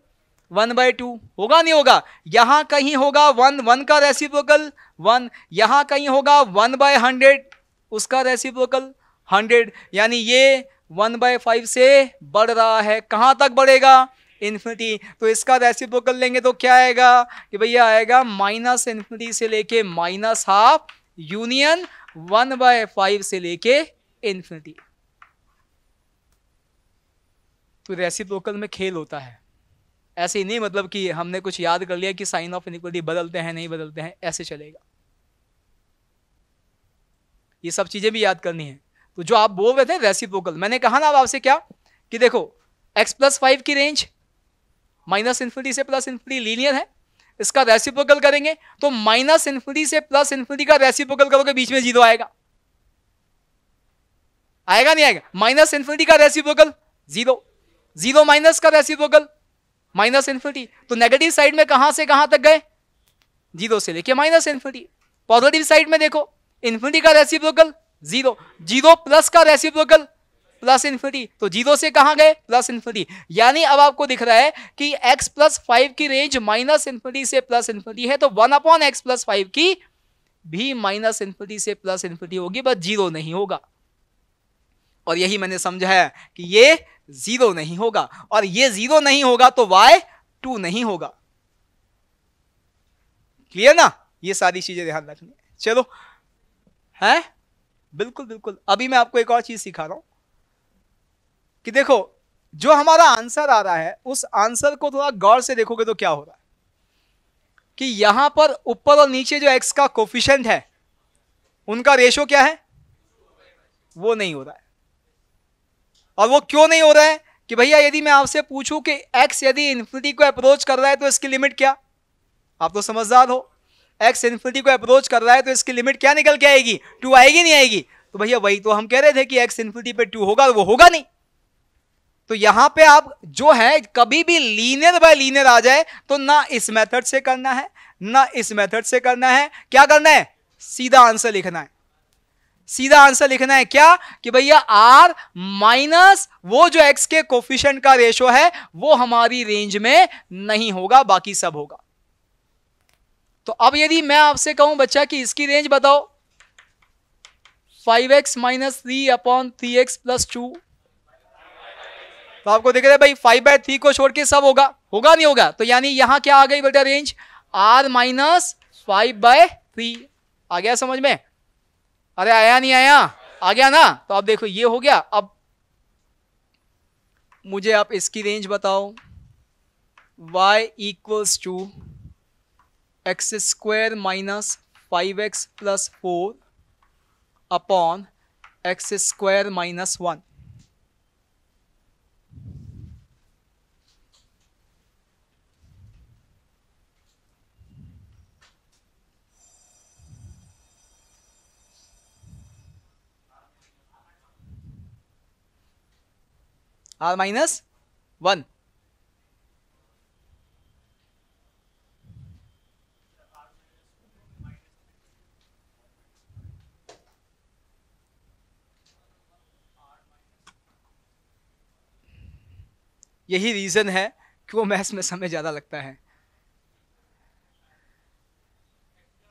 वन बाय टू। होगा नहीं होगा? यहाँ कहीं होगा वन वन का रेसिप्रोकल वन। यहाँ कहीं होगा वन बाय हंड्रेड, उसका रेसिप्रोकल हंड्रेड। यानी ये वन बाय फाइव से बढ़ रहा है। कहाँ तक बढ़ेगा? इन्फिनिटी। तो इसका रेसिप्रोकल लेंगे तो क्या आएगा? कि भैया आएगा माइनस इन्फिनिटी से लेके minus half union one by five से लेके इन्फिनिटी। तो रेसिप्रोकल में खेल होता है। ऐसे ही नहीं मतलब कि हमने कुछ याद कर लिया कि साइन ऑफ़ इनिक्वलिटी बदलते हैं, नहीं बदलते हैं, ऐसे चलेगा। ये सब चीज़ें भी याद करनी है। तो जो आप बोल रहे थे रेसिप्रोकल मैंने कहा ना आपसे क्या? कि देखो, x प्लस फाइव की रेंज माइनस इन्फिनिटी से प्लस इन्फिनिटी लीनियर है, इसका रेसिप्रोकल करेंगे तो माइनस इन्फिनिटी से प्लस इन्फिनिटी का रेसिप्रोकल करोगे, बीच में ज़ीरो आएगा। आएगा नहीं आएगा? माइनस इन्फिनिटी का रेसिप्रोकल ज़ीरो ज़ीरो माइनस का रेसिप्रोकल माइनस इन्फिनिटी। तो नेगेटिव साइड में कहाँ से कहाँ तक गए? ज़ीरो से। लेके माइनस इन्फिनिटी। पॉजिटिव साइड में देखो, इन्फिनिटी का रेसिप्रोकल, ज़ीरो। ज़ीरो प्लस का रेसिप्रोकल, प्लस इन्फिनिटी। तो ज़ीरो से कहाँ गए? Plus infinity. यानी अब आपको दिख रहा है कि x प्लस फाइव की रेंज माइनस इन्फिनिटी से प्लस इन्फिनिटी है तो one upon x plus five की भी माइनस इन्फिनिटी से प्लस इन्फिनिटी होगी, बस ज़ीरो नहीं होगा। और यही मैंने समझाया कि ये ज़ीरो नहीं होगा। और ये ज़ीरो नहीं होगा तो y टू नहीं होगा। क्लियर ना? ये सारी चीज़ें ध्यान रखनी चलो। है? बिल्कुल बिल्कुल। अभी मैं आपको एक और चीज़ सिखा रहा हूँ। कि देखो, जो हमारा आंसर आ रहा है, उस आंसर को थोड़ा गौर से देखोगे तो क्या हो रहा है? कि यहाँ पर ऊपर और नीचे जो एक्स का कोफिशेंट है, उनका रेशो क्या है? वो नहीं हो रहा है। और वो क्यों नहीं हो रहा है? कि भैया, यदि मैं आपसे पूछूँ कि एक्स यदि इन्फिनिटी को अप्रोच कर रहा है तो इसकी लिमिट क्या? आप तो समझदार हो। एक्स इन्फिनिटी को अप्रोच कर रहा है तो इसकी लिमिट क्या निकल के आएगी? टू आएगी, नहीं आएगी? तो भैया, वही तो हम कह रहे थे कि एक्स इन्फिनिटी पे टू होगा वो होगा नहीं। तो यहाँ पे आप जो है, कभी भी लीनियर बाय लीनियर आ जाए तो ना इस मेथड से करना है, ना इस मेथड से करना है। क्या करना है? सीधा आंसर लिखना है। सीधा आंसर लिखना है क्या? कि भैया आर माइनस वो जो एक्स के कोफिशियंट का रेशो है, वो हमारी रेंज में नहीं होगा, बाकी सब होगा। तो अब यदि मैं आपसे कहूँ, बच्चा, कि इसकी रेंज बताओ। Five x minus three upon three x plus two तो आपको देख रहे भाई फाइव बाय थ्री को छोड़ के सब होगा। होगा नहीं होगा? तो यानी यहाँ क्या आ गई बेटा range R minus five by three आ गया समझ में? अरे आया नहीं आया? आ गया ना? तो आप देखो, ये हो गया। अब मुझे आप इसकी रेंज बताओ। y equals to x square minus five x plus four upon x square minus one R minus one यही रीजन है कि वो मैथ्स में समय ज़्यादा लगता है।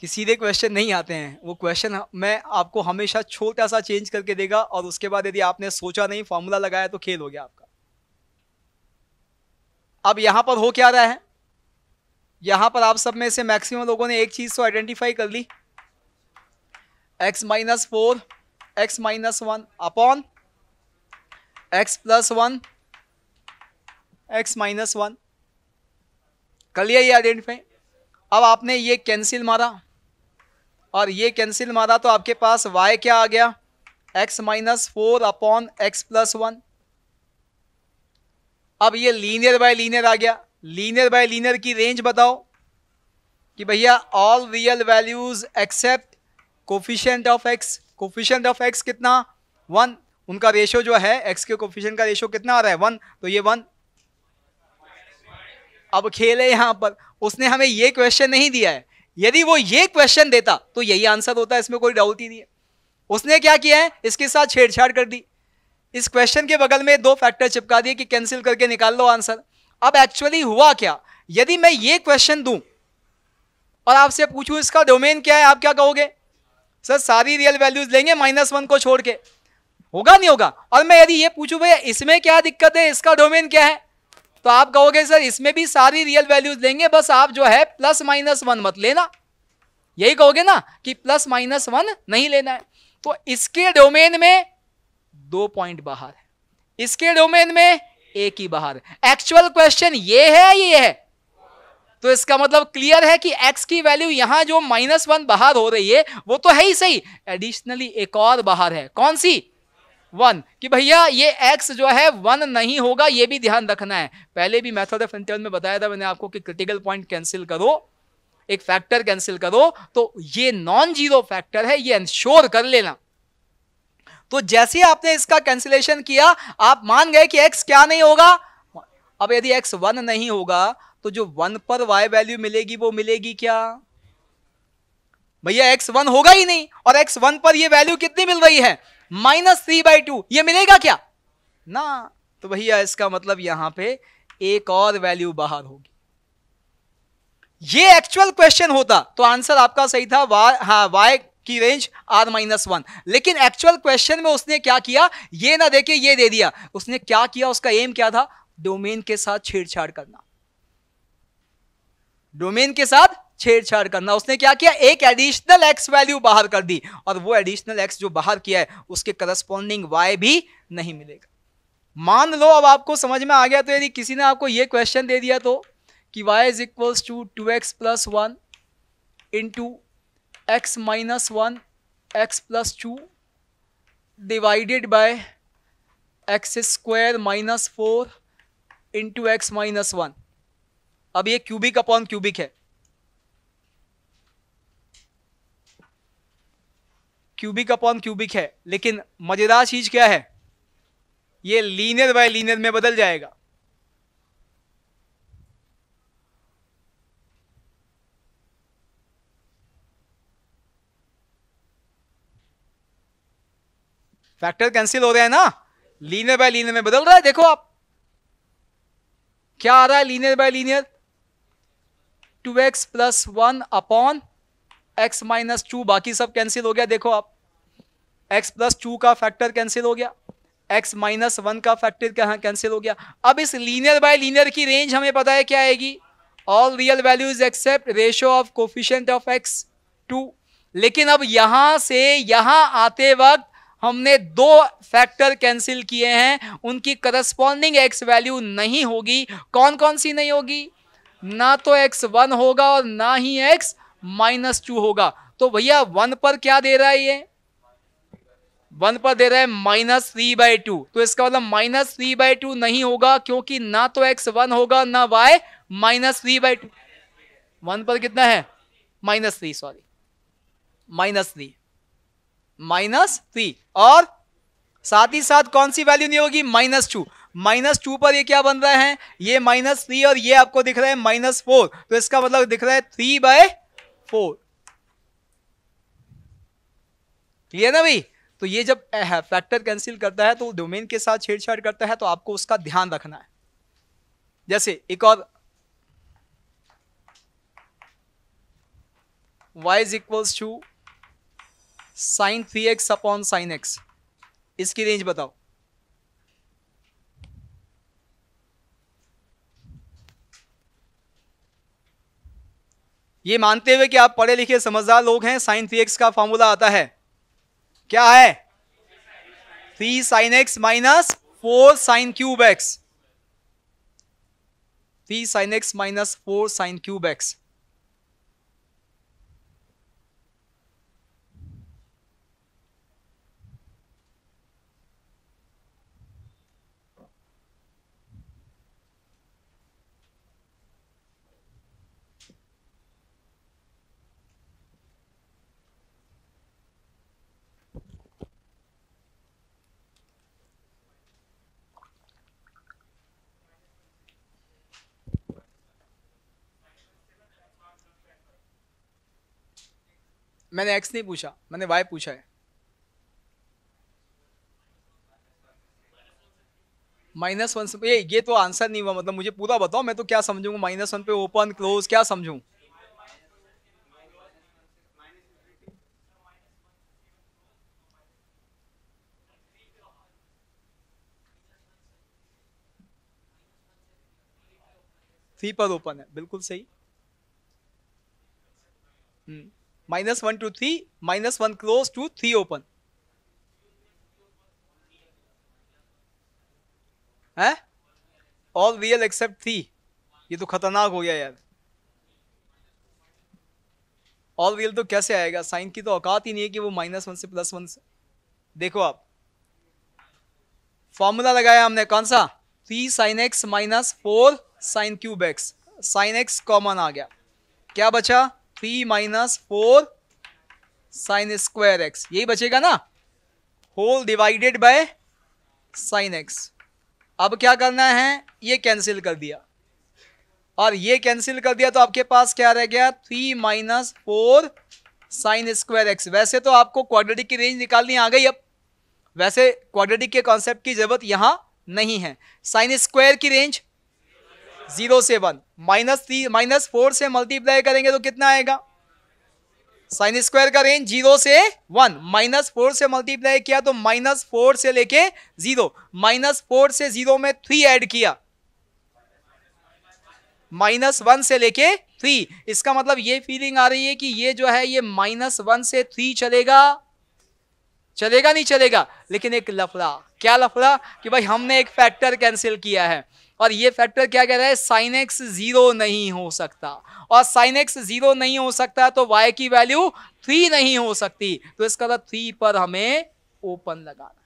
कि सीधे क्वेश्चन नहीं आते हैं। वो क्वेश्चन मैं आपको हमेशा छोटा सा चेंज करके देगा और उसके बाद यदि आपने सोचा नहीं फॉर्मूला लगाया तो खेल हो गया आपका। अब यहाँ पर हो क्या रहा है? यहाँ पर आप सब में से मैक्सिमम लोगों ने एक चीज़ तो आइडेंटिफाई कर ली। X minus four x minus one upon x plus one x minus one कर लिया ये आइडेंटिफाई अब आपने ये कैंसिल मारा। और ये कैंसिल मारा तो आपके पास y क्या आ गया? x minus four upon x plus one अब ये लीनियर बाय लीनियर आ गया। लीनियर बाय लीनियर की रेंज बताओ कि भैया all real values except coefficient of x. Coefficient of x कितना? वन उनका रेशो जो है, x के कोफिशियंट का रेशो कितना आ रहा है? वन तो ये वन अब खेल यहाँ पर। उसने हमें ये क्वेश्चन नहीं दिया है। यदि वो ये क्वेश्चन देता तो यही आंसर होता, इसमें कोई डाउट ही नहीं है। उसने क्या किया है? इसके साथ छेड़छाड़ कर दी। इस क्वेश्चन के बगल में दो फैक्टर चिपका दिए कि कैंसिल करके निकाल लो आंसर अब एक्चुअली हुआ क्या? यदि मैं ये क्वेश्चन दूँ, और आपसे पूछूँ, इसका डोमेन क्या है, आप क्या कहोगे? सर, सारी रियल वैल्यूज़ लेंगे माइनस वन को छोड़ के। होगा नहीं होगा? और मैं यदि ये पूछूँ, भैया, इसमें क्या दिक्कत है? इसका डोमेन क्या है? तो आप कहोगे, सर, इसमें भी सारी रियल वैल्यूज़ लेंगे, बस आप जो है प्लस माइनस वन मत लेना। यही कहोगे ना कि प्लस माइनस वन नहीं लेना है। तो इसके डोमेन में दो पॉइंट बाहर है। इसके डोमेन में एक ही बाहर एक्चुअल क्वेश्चन ये है ये है? तो इसका मतलब क्लियर है कि x की वैल्यू यहाँ जो माइनस वन बाहर हो रही है, वो तो है ही सही। एडिशनली एक और बाहर है। कौन सी? वन, कि भैया ये एक्स जो है, वन नहीं होगा, ये भी ध्यान रखना है। पहले भी मेथड ऑफ़ इंटरवल में बताया था मैंने आपको कि क्रिटिकल पॉइंट कैंसिल करो, एक फैक्टर कैंसिल करो तो ये नॉन ज़ीरो फैक्टर है, ये इंश्योर कर लेना। तो जैसे आपने इसका कैंसिलेशन किया, आप मान गए कि एक्स क्या नहीं होगा? अब यदि एक्स वन नहीं होगा तो जो वन पर वाई वैल्यू मिलेगी, वो मिलेगी क्या? भैया एक्स वन होगा ही नहीं, और एक्स वन पर ये वैल्यू कितनी मिल रही है? माइनस थ्री बाई टू ये मिलेगा क्या? ना तो भैया इसका मतलब यहाँ पे एक और वैल्यू बाहर होगी। ये एक्चुअल क्वेश्चन होता तो आंसर आपका सही था वा, हाँ वाई की रेंज आर माइनस वन लेकिन एक्चुअल क्वेश्चन में उसने क्या किया? ये ना देके ये दे दिया। उसने क्या किया? उसका एम क्या था? डोमेन के साथ छेड़छाड़ करना। डोमेन के साथ छेड़छाड़ करना। उसने क्या किया? एक एडिशनल एक्स वैल्यू बाहर कर दी। और वो एडिशनल एक्स जो बाहर किया है, उसके करस्पॉन्डिंग वाई भी नहीं मिलेगा। मान लो, अब आपको समझ में आ गया तो यदि किसी ने आपको ये क्वेश्चन दे दिया तो कि y is equals to two x plus one into x minus one x plus two divided by x square minus four into x minus one अब ये क्यूबिक अपॉन क्यूबिक है। क्यूबिक अपॉन क्यूबिक है, लेकिन मज़ेदार चीज़ क्या है? ये linear by linear में बदल जाएगा। फैक्टर कैंसिल हो रहे हैं ना? लीनियर बाय लीनियर में बदल रहा है, देखो आप। क्या आ रहा है? Linear by linear two x plus one upon x minus two बाकी सब कैंसिल हो गया, देखो आप। एक्स प्लस टू का फैक्टर कैंसिल हो गया। एक्स माइनस वन का फैक्टर क्या कैंसिल हो गया। अब इस लीनियर बाय लीनियर की रेंज हमें पता है क्या आएगी। All real values except ratio of coefficient of x two लेकिन अब यहाँ से यहाँ आते वक्त हमने दो फैक्टर कैंसिल किए हैं। उनकी करस्पॉन्डिंग एक्स वैल्यू नहीं होगी। कौन कौन सी नहीं होगी? ना तो एक्स वन होगा और ना ही एक्स माइनस टू होगा। तो भैया, वन पर क्या दे रहा है ये? वन पर दे रहा है माइनस थ्री बाई टू। तो इसका मतलब माइनस थ्री बाई टू नहीं होगा, क्योंकि ना तो एक्स वन होगा, ना y, minus three by two. One पर कितना है? Minus three, sorry. Minus three. Minus three. और साथ ही साथ कौन सी वैल्यू नहीं होगी? Minus two. माइनस टू पर ये क्या बन रहा है? ये माइनस थ्री और ये आपको दिख रहा है माइनस फोर। तो इसका मतलब दिख रहा है थ्री बाय फोर। क्लियर ना भाई? तो ये जब फैक्टर कैंसिल करता है तो डोमेन के साथ छेड़छाड़ करता है तो आपको उसका ध्यान रखना है। जैसे एक और, y is equals to sine three x upon sine x इसकी रेंज बताओ। ये मानते हुए कि आप पढ़े लिखे समझदार लोग हैं साइन थ्री एक्स का फॉर्मूला आता है। क्या है? Three sine x minus four sine cube x three sine x minus four sine cube x मैंने एक्स नहीं पूछा, मैंने वाई पूछा है। माइनस वन से ये तो आंसर नहीं हुआ मतलब मुझे पूरा बताओ, मैं तो क्या समझूँगा? माइनस वन पे ओपन क्लोज क्या समझूं? थ्री पर ओपन है, बिल्कुल सही। Hmm. Minus one two three minus one close two three open है ऑल रियल एक्सेप्ट थ्री ये तो खतरनाक हो गया यार। ऑल रियल तो कैसे आएगा? साइन की तो औकात ही नहीं है कि वो माइनस वन से प्लस वन से। देखो आप। फॉर्मूला लगाया हमने कौन सा? Three sine x minus four sine cube x sine x common आ गया। क्या बचा? Three minus four sine square x यही बचेगा ना? Whole divided by sine x अब क्या करना है? ये कैंसिल कर दिया। और ये कैंसिल कर दिया तो आपके पास क्या रह गया? Three minus four sine square x वैसे तो आपको क्वाड्रेटिक की रेंज निकालनी आ गई अब। वैसे क्वाड्रेटिक के कॉन्सेप्ट की ज़रूरत यहाँ नहीं है। साइन स्क्वायर की रेंज ज़ीरो से one. Minus three minus four से मल्टीप्लाई करेंगे तो कितना आएगा? साइन स्क्वायर का रेंज ज़ीरो से वन। माइनस फोर से मल्टीप्लाई किया तो माइनस फोर से लेके ज़ीरो। माइनस फोर से ज़ीरो में थ्री ऐड किया। माइनस वन से लेके थ्री इसका मतलब ये फीलिंग आ रही है कि ये जो है, ये माइनस वन से थ्री चलेगा। चलेगा नहीं चलेगा? लेकिन एक लफड़ा। क्या लफड़ा? कि भाई हमने एक फैक्टर कैंसिल किया है। और ये फैक्टर क्या कह रहा है? साइन एक्स ज़ीरो नहीं हो सकता। और साइन एक्स ज़ीरो नहीं हो सकता तो वाई की वैल्यू थ्री नहीं हो सकती। तो इसका मतलब थ्री पर हमें ओपन लगाना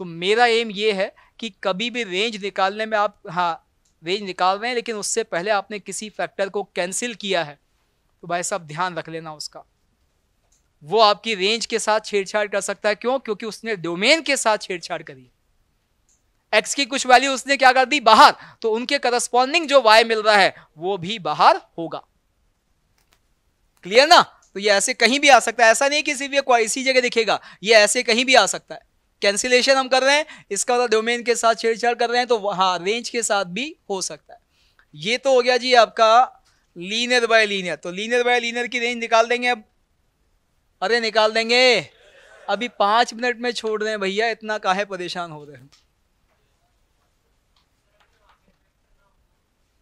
तो मेरा एम ये है कि कभी भी रेंज निकालने में आप हाँ रेंज निकाल रहे हैं, लेकिन उससे पहले आपने किसी फैक्टर को कैंसिल किया है। तो भाई साहब, ध्यान रख लेना उसका। वो आपकी रेंज के साथ छेड़छाड़ कर सकता है। क्यों? क्योंकि उसने डोमेन के साथ छेड़छाड़ करी एक्स की कुछ वैल्यू उसने क्या कर दी? बाहर। तो उनके करस्पॉन्डिंग जो वाई मिल रहा है, वो भी बाहर होगा। क्लियर ना? तो ये ऐसे कहीं भी आ सकता है। ऐसा नहीं कि सिर्फ़ ये इसी जगह दिखेगा। ये ऐसे कहीं भी आ सकता है। कैंसिलेशन हम कर रहे हैं। इसका मतलब डोमेन के साथ छेड़छाड़ कर रहे हैं तो हाँ रेंज के साथ भी हो सकता है। ये तो हो गया जी आपका लीनियर बाय लीनियर तो लीनियर बाय लीनियर की रेंज निकाल देंगे अब। अरे, निकाल देंगे। अभी पाँच मिनट में छोड़ रहे हैं भैया। इतना काहे परेशान हो रहे हैं?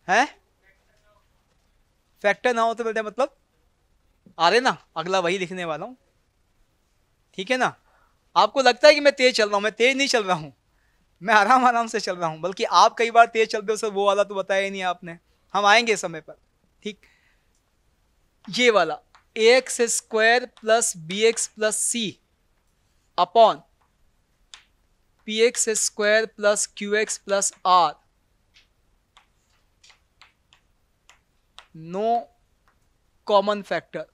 है? फैक्टर ना हो तो बोलते मतलब? आ रहे ना, अगला वही लिखने वाला हूँ। ठीक है ना? आपको लगता है कि मैं तेज चल रहा हूँ, मैं तेज नहीं चल रहा हूँ। मैं आराम आराम से चल रहा हूँ, बल्कि आप कई बार तेज चलते हो, सर, वो वाला तो बताया ही नहीं आपने। हम आएँगे समय पर, ठीक? ये वाला a x square plus b x plus c upon p x square plus q x plus r no common factor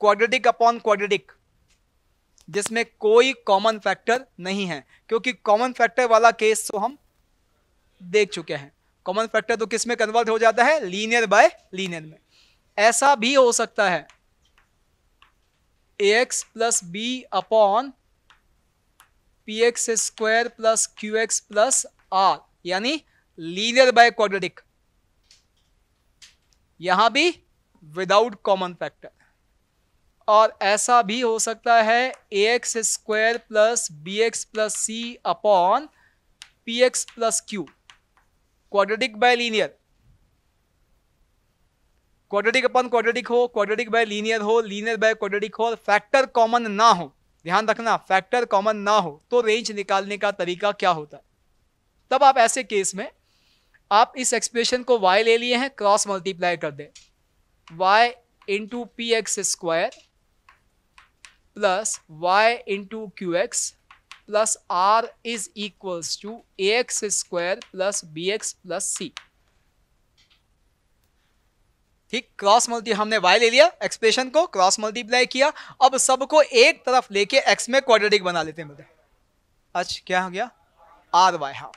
quadratic upon quadratic जिसमें कोई कॉमन फैक्टर नहीं है। क्योंकि कॉमन फैक्टर वाला केस तो हम देख चुके हैं। कॉमन फैक्टर तो किसमें कन्वर्ट हो जाता है? लीनियर बाय लीनियर में। ऐसा भी हो सकता है। A x plus b upon p x square plus q x plus r यानी लीनियर बाय क्वाड्रेटिक यहाँ भी विदाउट कॉमन फैक्टर और ऐसा भी हो सकता है a x square plus b x plus c upon p x plus q quadratic by linear quadratic upon quadratic हो क्वाड्रेटिक बाय लीनियर हो लीनियर बाय क्वाड्रेटिक हो फैक्टर कॉमन ना हो. ध्यान रखना फैक्टर कॉमन ना हो. तो रेंज निकालने का तरीका क्या होता है? तब आप ऐसे केस में आप इस एक्सप्रेशन को y ले लिए हैं क्रॉस मल्टीप्लाई कर दें। y into p x square plus y into q x plus r is equals to a x square plus b x plus c ठीक क्रॉस मल्टी हमने y ले लिया एक्सप्रेशन को क्रॉस मल्टीप्लाई किया। अब सबको एक तरफ़ लेके x में क्वाड्रेटिक बना लेते हैं मुझे अच्छा क्या हो गया? आर वाई हाँ।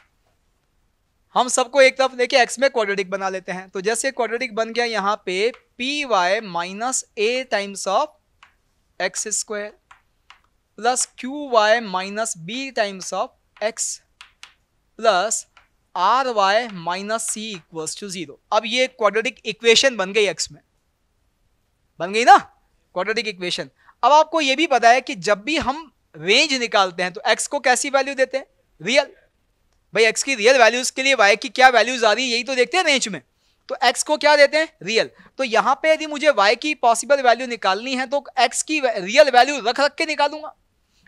हम सबको एक तरफ़ लेके x में क्वाड्रेटिक बना लेते हैं। तो जैसे क्वाड्रेटिक बन गया यहाँ पे p y minus a times of x square plus q y minus b times of x plus r y minus c equals to zero अब ये क्वाड्रेटिक इक्वेशन बन गई एक्स में। बन गई ना? क्वाड्रेटिक इक्वेशन अब आपको ये भी पता है कि जब भी हम रेंज निकालते हैं तो एक्स को कैसी वैल्यू देते हैं? रियल भाई एक्स की रियल वैल्यूज़ के लिए वाई की क्या वैल्यूज़ आ रही है, यही तो देखते हैं रेंज में। तो एक्स को क्या देते हैं? रियल तो यहाँ पे यदि मुझे वाई की पॉसिबल वैल्यू निकालनी है तो एक्स की रियल वैल्यू रख रख के निकालूँगा।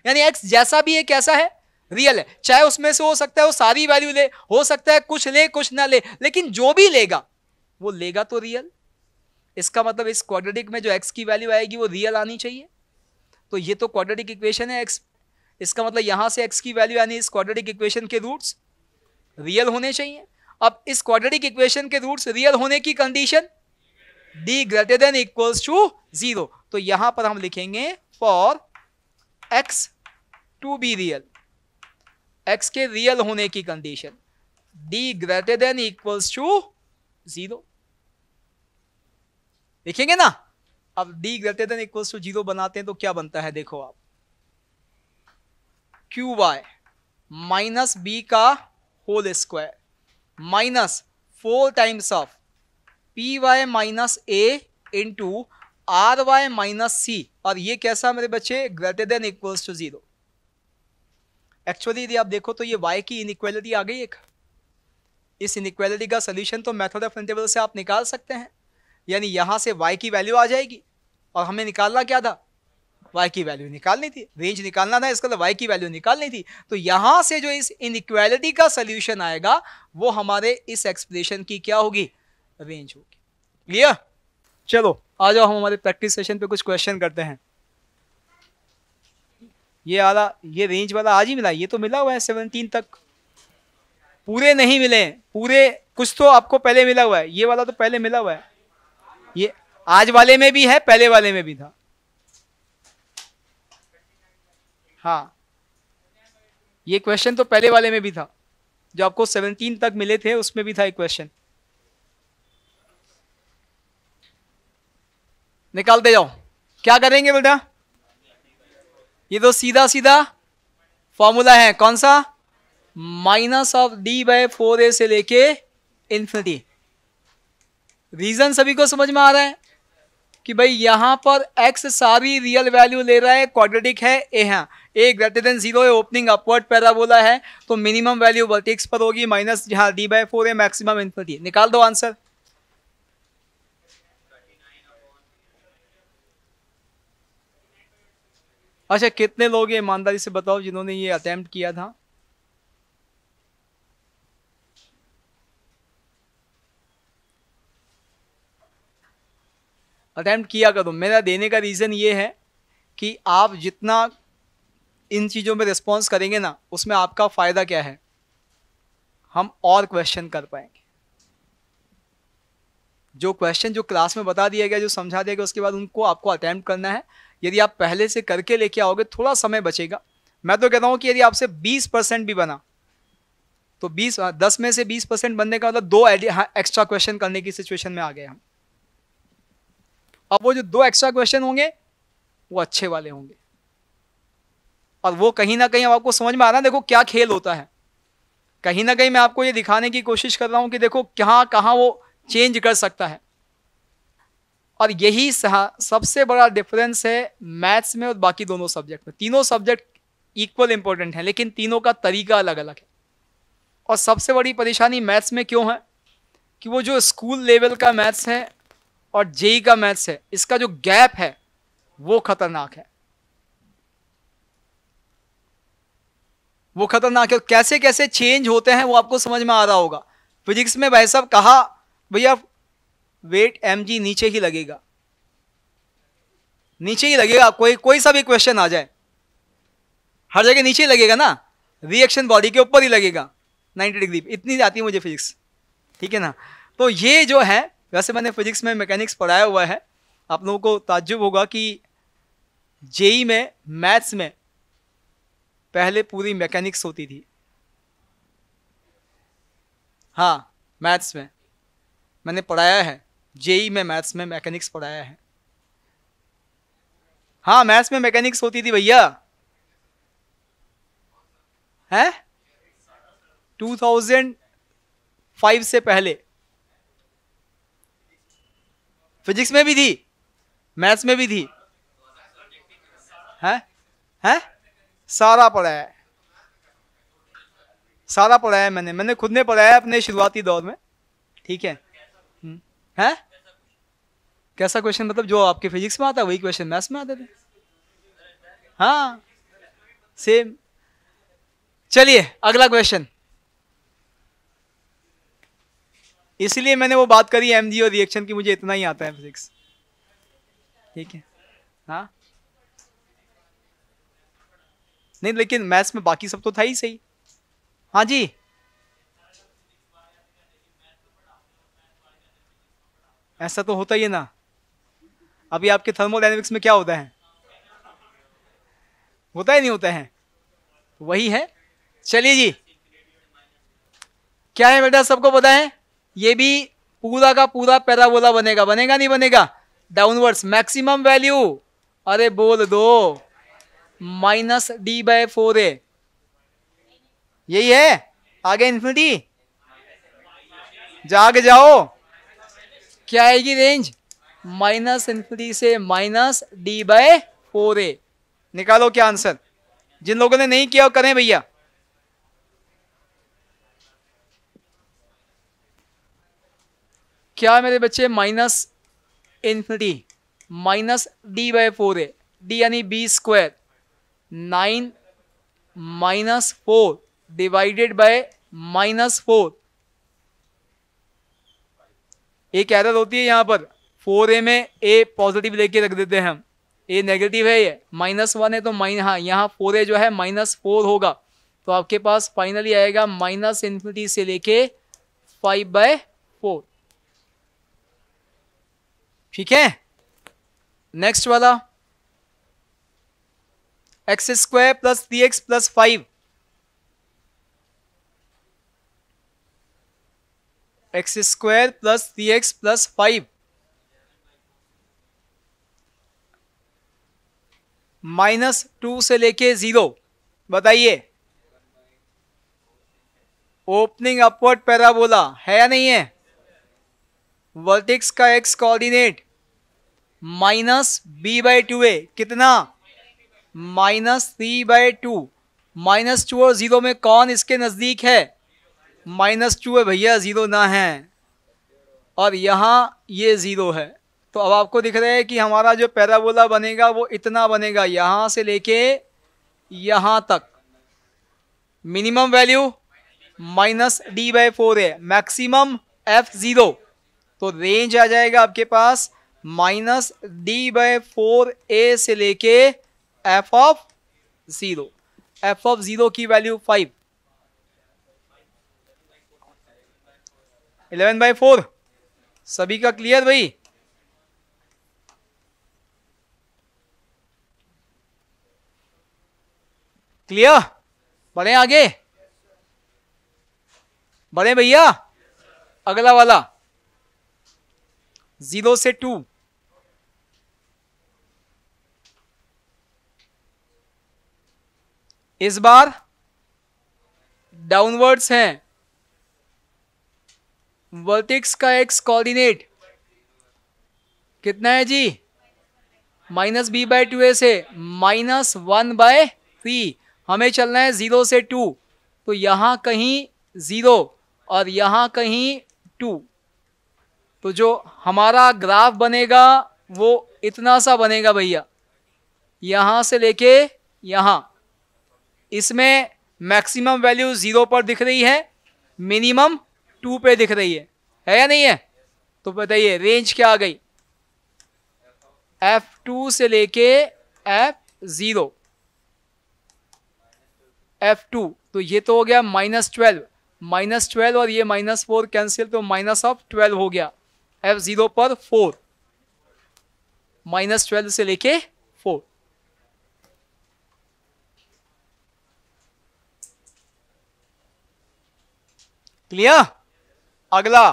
यानी एक्स जैसा भी है, कैसा है रियल है। चाहे उसमें से हो सकता है वो सारी वैल्यू ले, हो सकता है कुछ ले, कुछ ना ले, लेकिन जो भी लेगा, वो लेगा तो रियल इसका मतलब इस क्वाड्रेटिक में जो एक्स की वैल्यू आएगी, वो रियल आनी चाहिए। तो ये तो क्वाड्रेटिक इक्वेशन है एक्स इसका मतलब यहाँ से एक्स की वैल्यू यानी इस क्वाड्रेटिक इक्वेशन के रूट्स रियल होने चाहिए। अब इस क्वाड्रेटिक इक्वेशन के रूट्स रियल होने की condition d greater than equals to zero तो यहाँ पर हम लिखेंगे for x to be real x के रियल होने की condition d greater than equals to zero लिखेंगे ना? अब d greater than equals to zero बनाते हैं तो क्या बनता है देखो आप। क्यू वाई माइनस बी का whole square minus four times of p y minus a into r y minus c और ये कैसा मेरे बच्चे? Greater than equals to zero actually यदि आप देखो तो ये वाई की इनइक्वालिटी आ गई एक। इस इनइक्वालिटी का सोल्यूशन तो मेथड ऑफ़ इंटरवल से आप निकाल सकते हैं। यानी यहाँ से वाई की वैल्यू आ जाएगी। और हमें निकालना क्या था? वाई की वैल्यू निकालनी थी रेंज निकालना था इसका वाई की वैल्यू निकालनी थी तो यहाँ से जो इस इनइक्वालिटी का सोल्यूशन आएगा वो हमारे इस एक्सप्रेशन की क्या होगी? रेंज होगी। क्लियर चलो। आ जाओ हम हमारे प्रैक्टिस सेशन पे कुछ क्वेश्चन करते हैं। ये आला ये रेंज वाला आज ही मिला ये तो मिला हुआ है सेवनटीन तक। पूरे नहीं मिले पूरे कुछ तो आपको पहले मिला हुआ है ये वाला तो पहले मिला हुआ है। ये आज वाले में भी है पहले वाले में भी था। हाँ। ये क्वेश्चन तो पहले वाले में भी था। जो आपको 17 तक मिले थे, उसमें भी था एक क्वेश्चन निकालते जाओ। क्या करेंगे बेटा? ये तो सीधा सीधा फॉर्मूला है। कौन सा? Minus of d by four a से लेके इन्फिनिटी रीजन सभी को समझ में आ रहा है? कि भाई यहाँ पर एक्स सारी रियल वैल्यू ले रहा है क्वाड्रेटिक है ए है। ए ग्रेटर देन ज़ीरो है ओपनिंग अपवर्ड पैराबोला है तो मिनिमम वैल्यू वर्टिक्स पर होगी माइनस जहाँ डी बाय फोर है मैक्सिमम इन्फिनिटी निकाल दो आंसर अच्छा कितने लोग ईमानदारी से बताओ जिन्होंने ये अटेम्प्ट किया था? अटेम्प्ट किया करो। मेरा देने का रीज़न ये है कि आप जितना इन चीज़ों में रिस्पॉन्स करेंगे ना, उसमें आपका फ़ायदा क्या है? हम और क्वेश्चन कर पाएँगे। जो क्वेश्चन जो क्लास में बता दिया गया, जो समझा दिया गया, उसके बाद उनको आपको अटेम्प्ट करना है। यदि आप पहले से करके लेके आओगे, थोड़ा समय बचेगा। मैं तो कहता हूँ कि यदि आपसे 20 परसेंट भी बना तो 20 10 में से 20 परसेंट बनने का मतलब दो एक्स्ट्रा क्वेश्चन करने की सिचुएशन में आ गए हम। अब वो जो दो एक्स्ट्रा क्वेश्चन होंगे, वो अच्छे वाले होंगे। और वो कहीं ना कहीं अब आपको समझ में आ रहा है, देखो क्या खेल होता है। कहीं ना कहीं मैं आपको ये दिखाने की कोशिश कर रहा हूँ कि देखो कहाँ कहाँ वो चेंज कर सकता है। और यही सबसे बड़ा डिफरेंस है मैथ्स में और बाकी दोनों सब्जेक्ट में। तीनों सब्जेक्ट इक्वल इंपॉर्टेंट है, लेकिन तीनों का तरीका अलग अलग है। और सबसे बड़ी परेशानी मैथ्स में क्यों है? कि वो जो स्कूल लेवल का मैथ्स है और जेई का मैथ्स है, इसका जो गैप है, वो खतरनाक है। वो खतरनाक है। कैसे कैसे चेंज होते हैं, वो आपको समझ में आ रहा होगा। फिजिक्स में भाई साहब कहा, भैया वेट एम जी नीचे ही लगेगा। नीचे ही लगेगा, कोई कोई सा भी क्वेश्चन आ जाए। हर जगह नीचे ही लगेगा ना। रिएक्शन बॉडी के ऊपर ही लगेगा। 90 डिग्री इतनी आती है मुझे फिजिक्स ठीक है ना? तो ये जो है, वैसे मैंने फिजिक्स में मैकेनिक्स पढ़ाया हुआ है। आप लोगों को ताज्जुब होगा कि जेई में मैथ्स में पहले पूरी मैकेनिक्स होती थी। हाँ मैथ्स में। मैंने पढ़ाया है। जेई में मैथ्स में मैकेनिक्स पढ़ाया है। हाँ मैथ्स में मैकेनिक्स होती थी भैया। है? 2005 से पहले। फिजिक्स में भी थी। मैथ्स में भी थी। है? है? सारा पढ़ाया है। सारा पढ़ाया है मैंने। मैंने खुद ने पढ़ाया अपने शुरुआती दौर में। ठीक है। हम्म, है? कैसा क्वेश्चन मतलब जो आपके फिजिक्स में आता है वही क्वेश्चन मैथ्स में आते थे हाँ। सेम चलिए अगला क्वेश्चन इसलिए मैंने वो बात करी एमडी और रिएक्शन की मुझे इतना ही आता है फिजिक्स ठीक है। हाँ? नहीं, लेकिन मैथ्स में बाकी सब तो था ही सही। हाँ जी। ऐसा तो होता ही है ना। अभी आपके थर्मोडाइनमिक्स में क्या होता है? होता ही नहीं, होता है। वही है। चलिए जी। क्या है बेटा, सबको पता है? ये भी पूरा का पूरा पैराबोला बनेगा। बनेगा नहीं बनेगा? डाउनवर्ड्स मैक्सिमम वैल्यू अरे बोल दो। Minus d by four a. यही है? आगे इन्फिनिटी जाग जाओ। क्या आएगी रेंज माइनस इन्फिनिटी से minus d by four a. निकालो क्या आंसर जिन लोगों ने नहीं किया, करें भैया। क्या मेरे बच्चे minus infinity minus d by four a. D यानी b square. Nine minus four divided by minus four. एक एरर होती है यहाँ पर। फोर ए में ए पॉजिटिव लेके रख देते हैं हम। ए नेगेटिव है ये। माइनस वन है तो माइन हाँ यहाँ फोर ए जो है माइनस फोर होगा। तो आपके पास फाइनली आएगा माइनस इन्फिनिटी से लेके फाइव बाय फोर ठीक है? नेक्स्ट वाला। X square plus three x plus five x square plus three x plus five minus two से लेके ज़ीरो बताइए। ओपनिंग अपवर्ड पैराबोला है या नहीं है? वर्टिक्स का x coordinate minus b by two a कितना? Minus three by two. Minus two और ज़ीरो में कौन इसके नज़दीक है? माइनस टू है भैया, ज़ीरो ना है। और यहाँ ये ज़ीरो है। तो अब आपको दिख रहा है कि हमारा जो पैराबोला बनेगा वो इतना बनेगा यहाँ से लेके यहाँ तक। Minimum value minus d by four है। Maximum f zero. तो रेंज आ जाएगा आपके पास minus d by four a से लेके f of zero f of zero की value five eleven by four सभी का क्लियर भाई? क्लियर बढ़े आगे? बढ़े भैया? अगला वाला. ज़ीरो से टू इस बार डाउनवर्ड्स हैं। वर्टिक्स का एक्स कोऑर्डिनेट कितना है जी? Minus b by two a से माइनस वन बाय थ्री हमें चलना है ज़ीरो से टू तो यहाँ कहीं ज़ीरो और यहाँ कहीं टू तो जो हमारा ग्राफ बनेगा, वो इतना सा बनेगा भैया। यहाँ से लेके यहाँ। इसमें मैक्सिमम वैल्यू ज़ीरो पर दिख रही है मिनिमम टू पे दिख रही है। है या नहीं है? तो बताइए रेंज क्या आ गई? एफ़ टू से लेके एफ़ ज़ीरो एफ़ टू तो ये तो हो गया माइनस ट्वेल्व माइनस ट्वेल्व और ये माइनस फोर कैंसिल तो माइनस ऑफ़ ट्वेल्व हो गया। एफ़ ज़ीरो पर फोर माइनस ट्वेल्व से लेके फोर क्लियर अगला।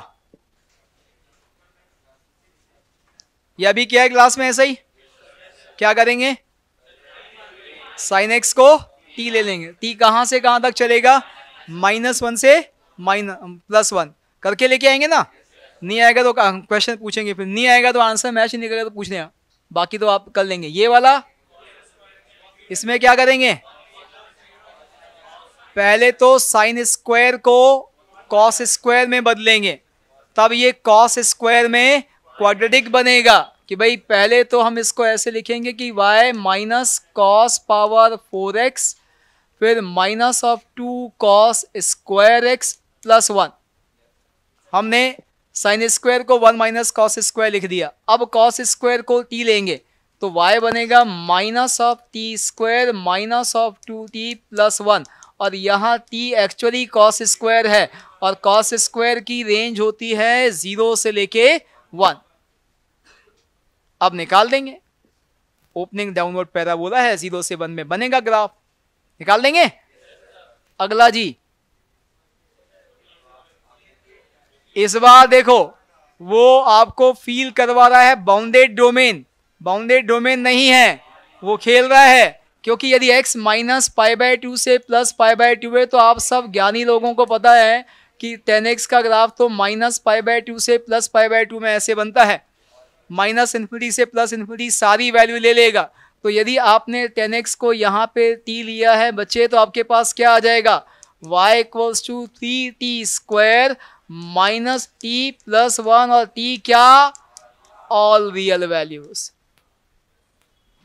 यह भी क्या है क्लास में ऐसा ही? क्या करेंगे? साइन एक्स को टी ले लेंगे। टी कहाँ से कहाँ तक चलेगा? माइनस वन से माइनस प्लस वन करके लेके आएँगे ना? नहीं आएगा तो क्वेश्चन पूछेंगे फिर। नहीं आएगा तो आंसर मैच नहीं करेगा तो पूछ लें। बाकी तो आप कर लेंगे। ये वाला, इसमें क्या करेंगे? पहले तो साइन स्क्वायर को कॉस स्क्वायर में बदलेंगे, तब ये कॉस स्क्वायर में क्वाड्रेटिक बनेगा कि भाई पहले तो हम इसको ऐसे लिखेंगे कि y minus cos power four x फिर minus of two cos square x plus one हमने साइन स्क्वायर को वन माइनस कॉस स्क्वायर लिख दिया। अब कॉस स्क्वायर को टी लेंगे तो y बनेगा minus of t square minus of two t plus one और यहाँ t एक्चुअली कॉस स्क्वायर है और कॉस स्क्वायर की रेंज होती है ज़ीरो से लेके वन अब निकाल देंगे। ओपनिंग डाउनवर्ड पैरा बोला है ज़ीरो से वन में बनेगा ग्राफ निकाल देंगे? अगला जी। इस बार देखो, वो आपको फील करवा रहा है बाउंडेड डोमेन बाउंडेड डोमेन नहीं है, वो खेल रहा है। क्योंकि यदि x minus pi by two से प्लस पाई बाय टू है तो आप सब ज्ञानी लोगों को पता है कि टेन एक्स का ग्राफ तो माइनस पाई बाय टू से प्लस पाई बाय टू में ऐसे बनता है। माइनस इन्फिनिटी से प्लस इन्फिनिटी सारी वैल्यू ले लेगा। तो यदि आपने टेन एक्स को यहाँ पे टी लिया है बच्चे तो आपके पास क्या आ जाएगा? y equals to three t square minus t plus one और टी क्या? ऑल रियल वैल्यूज़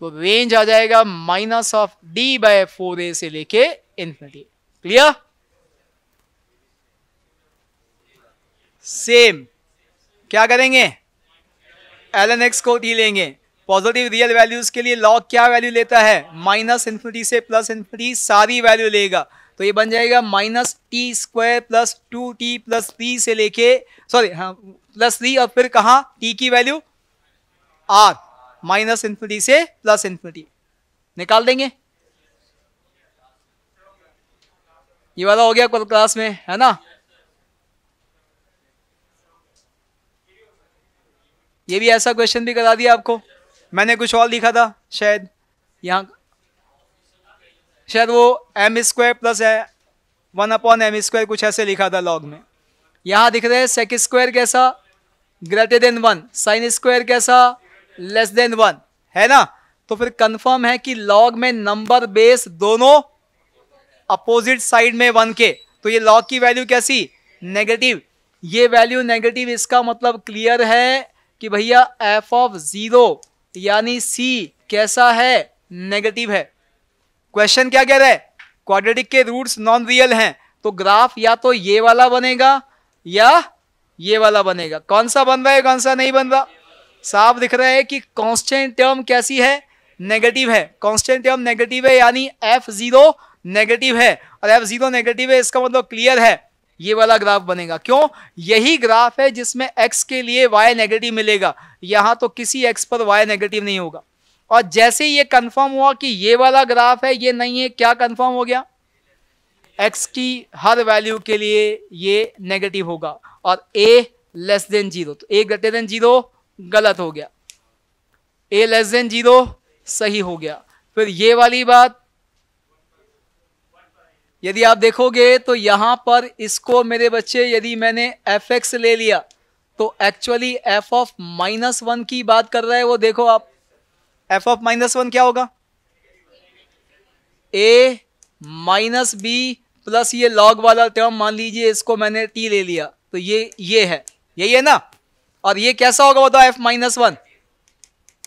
तो रेंज आ जाएगा minus of d by four a से लेके इन्फिनिटी क्लियर सेम। क्या करेंगे? एल एन एक्स को टी लेंगे। पॉजिटिव रियल वैल्यूज़ के लिए लॉग क्या वैल्यू लेता है? माइनस इन्फिनिटी से प्लस इन्फिनिटी सारी वैल्यू लेगा। तो ये बन जाएगा minus t square plus two t plus three से लेके सॉरी हाँ प्लस थ्री और फिर कहा? टी की वैल्यू आर माइनस इन्फिनिटी से प्लस इन्फिनिटी निकाल देंगे। ये वाला हो गया कल क्लास में, है ना? ये भी ऐसा क्वेश्चन भी करा दिया आपको? मैंने कुछ और लिखा था शायद। यहाँ शायद वो एम स्क्वायर प्लस है वन अपॉन एम स्क्वायर कुछ ऐसे लिखा था लॉग में। यहाँ दिख रहे हैं सेक स्क्वायर कैसा greater than one sine square कैसा लेस देन वन है ना? तो फिर कंफर्म है कि लॉग में नंबर बेस दोनों अपोजिट साइड में वन के। तो ये लॉग की वैल्यू कैसी? नेगेटिव ये वैल्यू नेगेटिव इसका मतलब क्लियर है कि भैया एफ़ ऑफ़ ज़ीरो यानी सी कैसा है? नेगेटिव है। क्वेश्चन क्या कह रहा है? क्वाड्रेटिक के रूट्स नॉन रियल हैं। तो ग्राफ या तो ये वाला बनेगा या ये वाला बनेगा। कौन सा बन रहा है, कौन सा नहीं बन रहा? साफ़ दिख रहा है कि कांस्टेंट टर्म कैसी है? नेगेटिव है। कांस्टेंट टर्म नेगेटिव है यानी एफ़ ज़ीरो नेगेटिव है। और एफ़ ज़ीरो नेगेटिव है, इसका मतलब क्लियर है। ये वाला ग्राफ बनेगा। क्यों? यही ग्राफ है जिसमें x के लिए y नेगेटिव मिलेगा। यहाँ तो किसी x पर y नेगेटिव नहीं होगा। और जैसे ये कंफर्म हुआ कि ये वाला ग्राफ है, ये नहीं है, क्या कंफर्म हो गया? x की हर वैल्यू के लिए ये नेगेटिव होगा। और a लेस देन ज़ीरो तो a ग्रेटर देन ज़ीरो गलत हो गया। a लेस देन ज़ीरो सही हो गया। फिर ये वाली बात यदि आप देखोगे तो यहाँ पर इसको मेरे बच्चे, यदि मैंने एफ़ एक्स ले लिया तो actually f of minus one की बात कर रहा है, वो देखो आप। एफ़ ऑफ़ माइनस वन क्या होगा? ए माइनस बी प्लस ये लॉग वाला टर्म मान लीजिए, इसको मैंने टी ले लिया तो ये ये है। यही है ना? और ये कैसा होगा बताओ एफ़ माइनस वन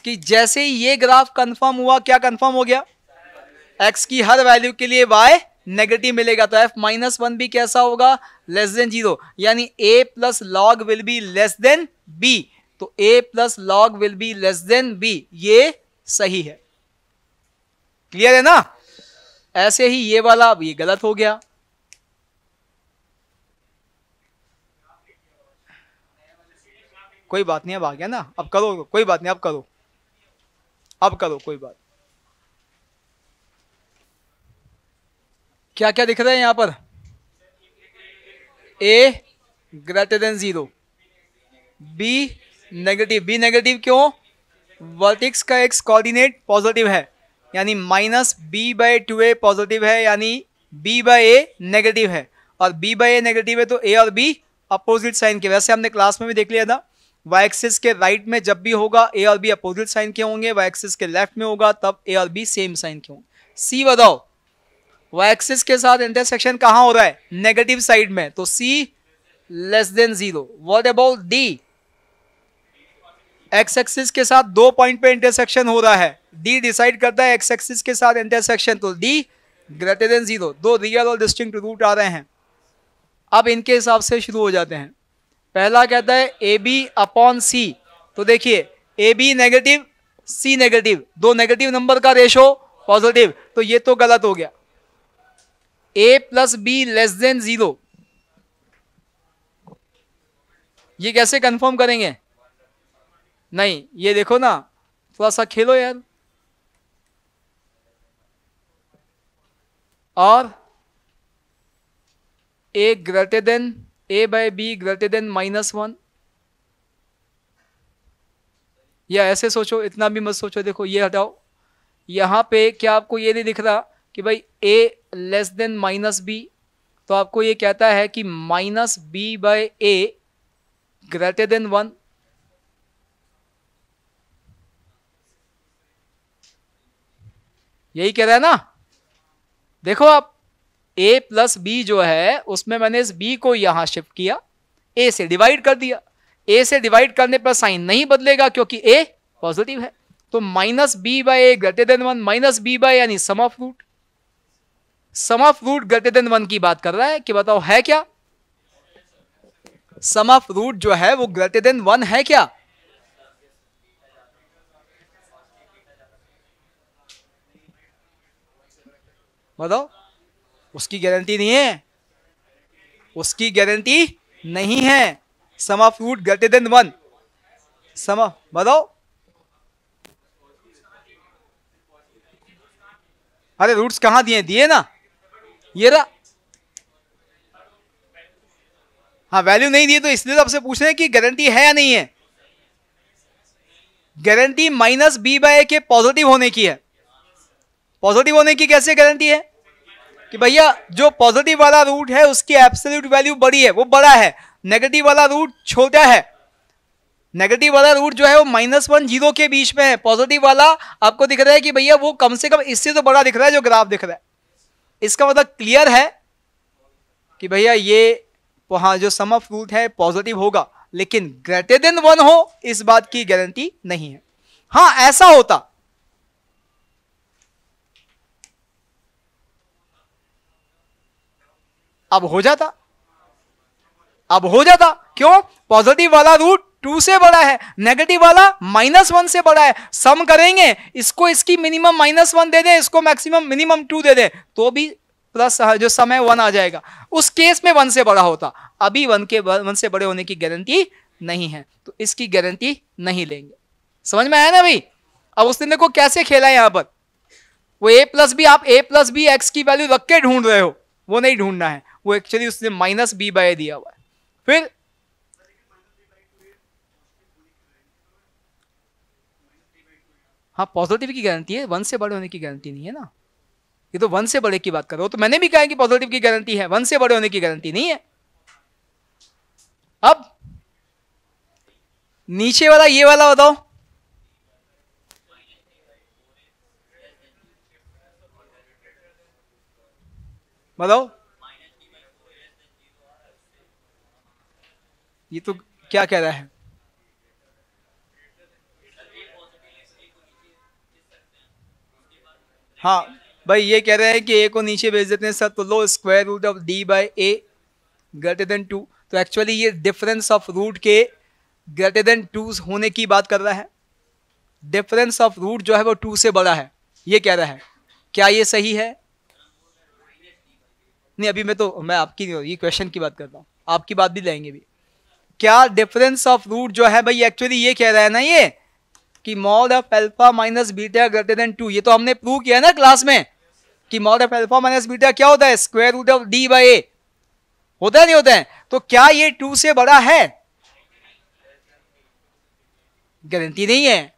कि जैसे ही ये ग्राफ कंफर्म हुआ, क्या कंफर्म हो गया? एक्स की हर वैल्यू के लिए वाई नेगेटिव मिलेगा तो एफ़ माइनस वन भी कैसा होगा? लेस देन ज़ीरो यानी a plus log will be less than b तो a plus log will be less than b ये सही है। क्लियर है ना? ऐसे ही ये वाला अब ये गलत हो गया। कोई बात नहीं, अब आ गया ना? अब करो, कोई बात नहीं, अब करो। अब करो, कोई बात। क्या क्या दिख रहा है यहाँ पर? A greater than zero b negative b negative क्यों? वर्टिक्स का एक्स कोऑर्डिनेट पॉजिटिव है। यानी minus b by two a positive है, यानी बी बाई ए नेगेटिव है। और बी बाई ए नेगेटिव है तो ए और बी अपोजिट साइन के। वैसे हमने क्लास में भी देख लिया था। वाई एक्सिस के राइट में जब भी होगा ए और बी अपोजिट साइन के होंगे। वाई एक्सिस के लेफ़्ट में होगा, तब ए और बी सेम साइन के होंगे सी बताओ एक्सिस के साथ इंटरसेक्शन कहाँ हो रहा है? नेगेटिव साइड में। तो c less than zero what about the x axis के साथ दो पॉइंट पे इंटरसेक्शन हो रहा है। डी डिसाइड करता है एक्स एक्सिस के साथ इंटरसेक्शन तो डी ग्रेटर देन ज़ीरो दो रियल और डिस्टिंग रूट आ रहे हैं। अब इनके हिसाब से शुरू हो जाते हैं। पहला कहता है ए बी अपॉन सी तो देखिए a b negative c negative दो नेगेटिव नंबर का रेशो पॉजिटिव तो ये तो गलत हो गया। A plus b less than zero ये कैसे कंफर्म करेंगे? नहीं, ये देखो ना थोड़ा सा खेलो यार। और a greater than a by b greater than minus one या ऐसे सोचो, इतना भी मत सोचो, देखो, ये हटाओ। यहाँ पे क्या आपको ये नहीं दिख रहा? कि भाई a less than minus b तो आपको ये कहता है कि minus b by a greater than one यही कह रहा है ना? देखो आप ए प्लस बी जो है, उसमें मैंने इस बी को यहाँ शिफ्ट किया ए से डिवाइड कर दिया। ए से डिवाइड करने पर साइन नहीं बदलेगा क्योंकि ए पॉजिटिव है। तो minus b by a greater than one minus b by यानी sum of root sum of root greater than one की बात कर रहा है, कि बताओ, है क्या? सम ऑफ़ रूट जो है, वो ग्रेटर देन वन है क्या? बताओ, उसकी गारंटी नहीं है। उसकी गारंटी नहीं है। Sum of root greater than one sum बताओ। अरे रूट्स कहाँ दिए? दिए ना। ये रहा। हाँ वैल्यू नहीं दिए तो इसलिए तो आपसे पूछ रहे हैं कि गारंटी है या नहीं है? गारंटी माइनस बी बाय के पॉजिटिव होने की है। पॉजिटिव होने की कैसे गारंटी है? कि भैया, जो पॉजिटिव वाला रूट है, उसकी एब्सोल्यूट वैल्यू बड़ी है, वो बड़ा है। नेगेटिव वाला रूट छोटा है। नेगेटिव वाला रूट जो है, वो माइनस वन ज़ीरो के बीच में है। पॉजिटिव वाला आपको दिख रहा है कि भैया, वो कम से कम इससे तो बड़ा दिख रहा है, जो ग्राफ दिख रहा है। इसका मतलब क्लियर है कि भैया ये वहाँ जो सम ऑफ़ रूट है पॉजिटिव होगा, लेकिन ग्रेटर देन वन हो, इस बात की गारंटी नहीं है। हाँ ऐसा होता। अब हो जाता। अब हो जाता। क्यों? पॉजिटिव वाला रूट टू से बड़ा है नेगेटिव वाला माइनस वन से बड़ा है। सम करेंगे, इसको इसकी मिनिमम माइनस वन दे दे, इसको मैक्सिमम मिनिमम टू दे दे तो भी प्लस जो समय वन आ जाएगा। उस केस में वन से बड़ा होता। अभी वन के वन से बड़े होने की गारंटी नहीं है तो इसकी गारंटी नहीं लेंगे। समझ में आया ना भाई? अब उसने देखो कैसे खेला है यहाँ पर। वो ए प्लस बी आप ए प्लस बी एक्स की वैल्यू रख के ढूंढ रहे हो, वो नहीं ढूंढना है। वो एक्चुअली उसने माइनस बी बाय दिया हुआ है। फिर हाँ पॉजिटिव की गारंटी है वन से बड़े होने की गारंटी नहीं है ना। ये तो वन से बड़े की बात कर रहे तो मैंने भी कहा कि पॉजिटिव की गारंटी है वन से बड़े होने की गारंटी नहीं है। अब, नीचे वाला, ये वाला बताओ। बताओ। ये तो क्या कह रहा है? हाँ भाई ये कह रहे हैं कि ए को नीचे भेज देते हैं सर तो लो square root of d by a greater than two तो एक्चुअली ये डिफरेंस ऑफ़ रूट के ग्रेटर देन टू होने की बात कर रहा है। डिफरेंस ऑफ़ रूट जो है वो टू से बड़ा है। ये कह रहा है। क्या ये सही है? नहीं, अभी मैं तो मैं आपकी नहीं ये क्वेश्चन की बात कर रहा हूँ। आपकी बात भी लेंगे भी। क्या डिफरेंस ऑफ़ रूट जो है, भाई एक्चुअली ये कह रहा है ना ये? कि mod of alpha minus beta greater than two, ये तो हमने प्रूव किया ना क्लास में कि mod of alpha minus beta क्या होता है? Square root of d by a होता है, नहीं होता है? तो क्या ये टू से बड़ा है? गारंटी नहीं है।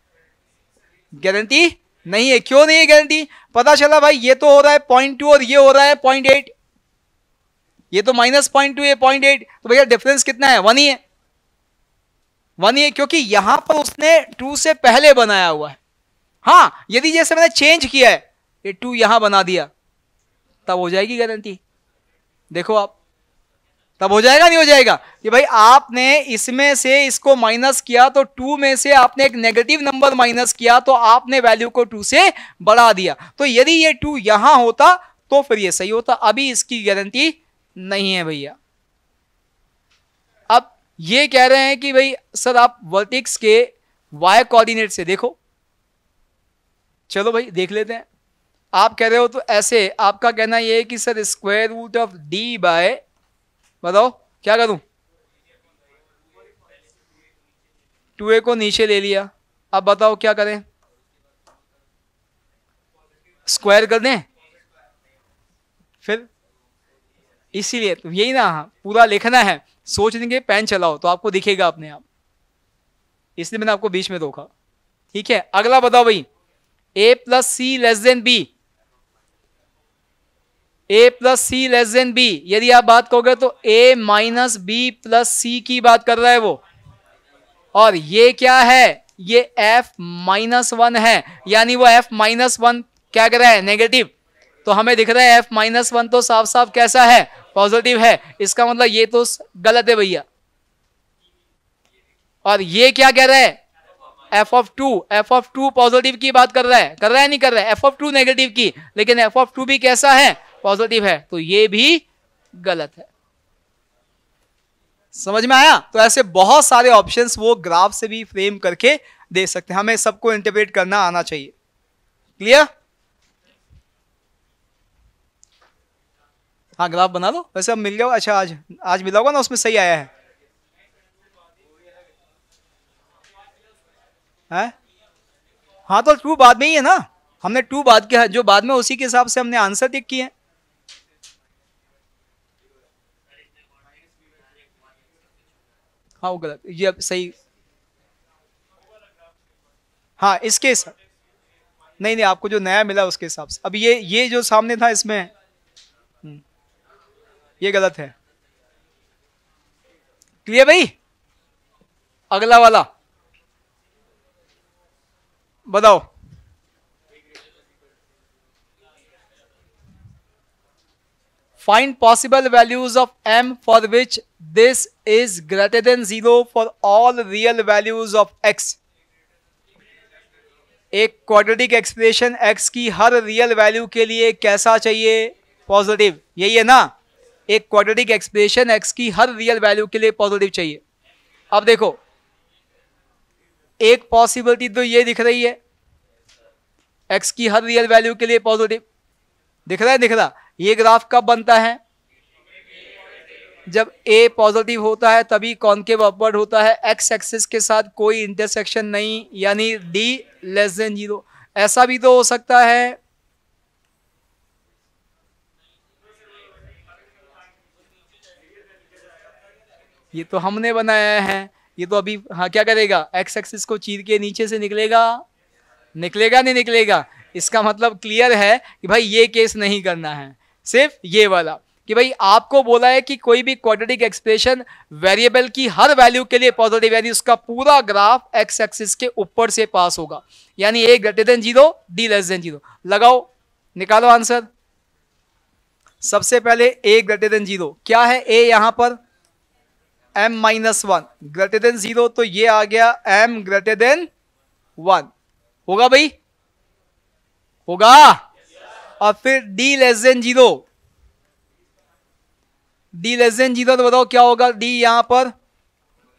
गारंटी नहीं है। क्यों नहीं है गारंटी पता चला भाई, ये तो हो रहा है पॉइंट टू और ये हो रहा है पॉइंट एट ये तो माइनस पॉइंट टू ये पॉइंट एट तो भैया डिफरेंस कितना है? वन ही है। वन ये, क्योंकि यहाँ पर उसने टू से पहले बनाया हुआ है। हाँ यदि जैसे मैंने चेंज किया है, ये टू यहाँ बना दिया, तब हो जाएगी गारंटी देखो आप, तब हो जाएगा, नहीं हो जाएगा? कि भाई आपने इसमें से इसको माइनस किया तो टू में से आपने एक नेगेटिव नंबर माइनस किया तो आपने वैल्यू को टू से बढ़ा दिया। तो यदि ये टू यहाँ होता तो फिर ये सही होता। अभी इसकी गारंटी नहीं है भैया। ये कह रहे हैं कि भाई सर, आप वर्टिक्स के वाई कोऑर्डिनेट से देखो। चलो भाई, देख लेते हैं। आप कह रहे हो तो ऐसे, आपका कहना ये है कि sir square root of d by बताओ, क्या करूँ? टू ए को नीचे ले लिया। अब बताओ क्या करें? स्क्वायर कर दें? फिर? इसीलिए तो यही ना, पूरा लिखना है। सोच देंगे पेन चलाओ तो आपको दिखेगा अपने आप। इसलिए मैंने आपको बीच में रोका। ठीक है, अगला बताओ भाई। A plus c less than b a plus c less than b यदि आप बात करोगे तो a minus b plus c की बात कर रहा है वो। और ये क्या है? ये एफ़ माइनस वन है। यानी वो एफ़ माइनस वन क्या कर रहा है? नेगेटिव तो हमें दिख रहा है एफ़ माइनस वन तो साफ़ साफ़ कैसा है? पॉजिटिव है। इसका मतलब ये तो गलत है भैया। और ये क्या कह रहा है? F of two f of two positive की बात कर रहा है। कर रहा है, नहीं कर रहा है। एफ़ ऑफ़ टू नेगेटिव की। लेकिन एफ़ ऑफ़ टू भी कैसा है? पॉजिटिव है। तो ये भी गलत है। समझ में आया? तो ऐसे बहुत सारे ऑप्शंस वो ग्राफ से भी फ्रेम करके दे सकते हैं। हमें सबको इंटरप्रेट करना आना चाहिए। क्लियर हाँ ग्राफ बना लो वैसे अब मिल गया अच्छा आज आज मिला होगा ना, उसमें सही आया है। है? हाँ तो टू बाद में ही है ना। हमने टू बाद के, जो बाद में, उसी के हिसाब से हमने आंसर टिक किए। हाँ वो गलत। ये अब सही। हाँ इसके हिसाब नहीं नहीं, आपको जो नया मिला, उसके हिसाब से। अब ये ये जो सामने था, इसमें ये गलत है। क्लियर भाई? अगला वाला। बताओ। Find possible values of m for which this is greater than zero for all real values of x एक क्वाड्रेटिक एक्सप्रेशन एक्स की हर रियल वैल्यू के लिए कैसा चाहिए? पॉजिटिव यही है ना? एक क्वाड्रेटिक एक्सप्रेशन एक्स की हर रियल वैल्यू के लिए पॉजिटिव चाहिए। अब देखो, एक पॉसिबिलिटी तो ये दिख रही है एक्स की हर रियल वैल्यू के लिए पॉजिटिव दिख रहा है, दिख रहा। ये ग्राफ कब बनता है? जब ए पॉजिटिव होता है, तभी कॉन्केव अपवर्ड होता है। एक्स एक्सिस के साथ कोई इंटरसेक्शन नहीं, यानी डी लेस देन ज़ीरो ऐसा भी तो हो सकता है ये तो हमने बनाया है। ये तो अभी हाँ क्या करेगा? एक्स एक्सिस को चीर के नीचे से निकलेगा? निकलेगा, नहीं निकलेगा? इसका मतलब क्लियर है कि भाई ये केस नहीं करना है। सिर्फ़ ये वाला कि भाई आपको बोला है कि कोई भी क्वाड्रेटिक एक्सप्रेशन वेरिएबल की हर वैल्यू के लिए पॉजिटिव यानी उसका पूरा ग्राफ एक्स एक्सिस के ऊपर से पास होगा। यानी a greater than zero d less than zero लगाओ, निकालो आंसर सबसे पहले ए ग्रेटर देन ज़ीरो क्या है ए यहाँ पर? M minus one greater than zero तो ये आ गया एम ग्रेटर देन वन होगा भाई? होगा? और फिर d less than zero d less than zero तो बताओ क्या होगा? डी यहाँ पर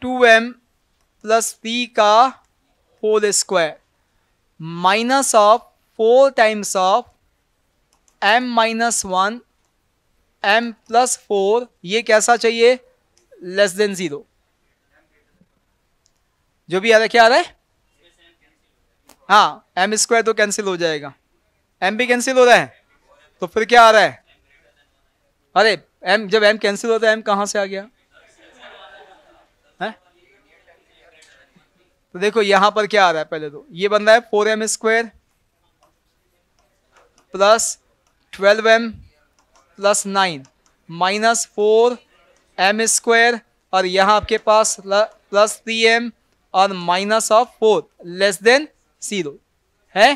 टू एम प्लस पी का whole square minus of four times of m minus one m plus four ये कैसा चाहिए? लेस देन ज़ीरो जो भी आ रहा है, क्या आ रहा है? हाँ एम स्क्वायर तो कैंसिल हो जाएगा। एम भी कैंसिल हो रहा है तो फिर क्या आ रहा है? अरे एम जब एम कैंसिल होता है एम कहाँ से आ गया? है? तो देखो, यहाँ पर क्या आ रहा है पहले तो। ये बन रहा है four m square plus twelve m plus nine minus four m square और यहाँ आपके पास प्लस थ्री एम और minus of four less than zero है?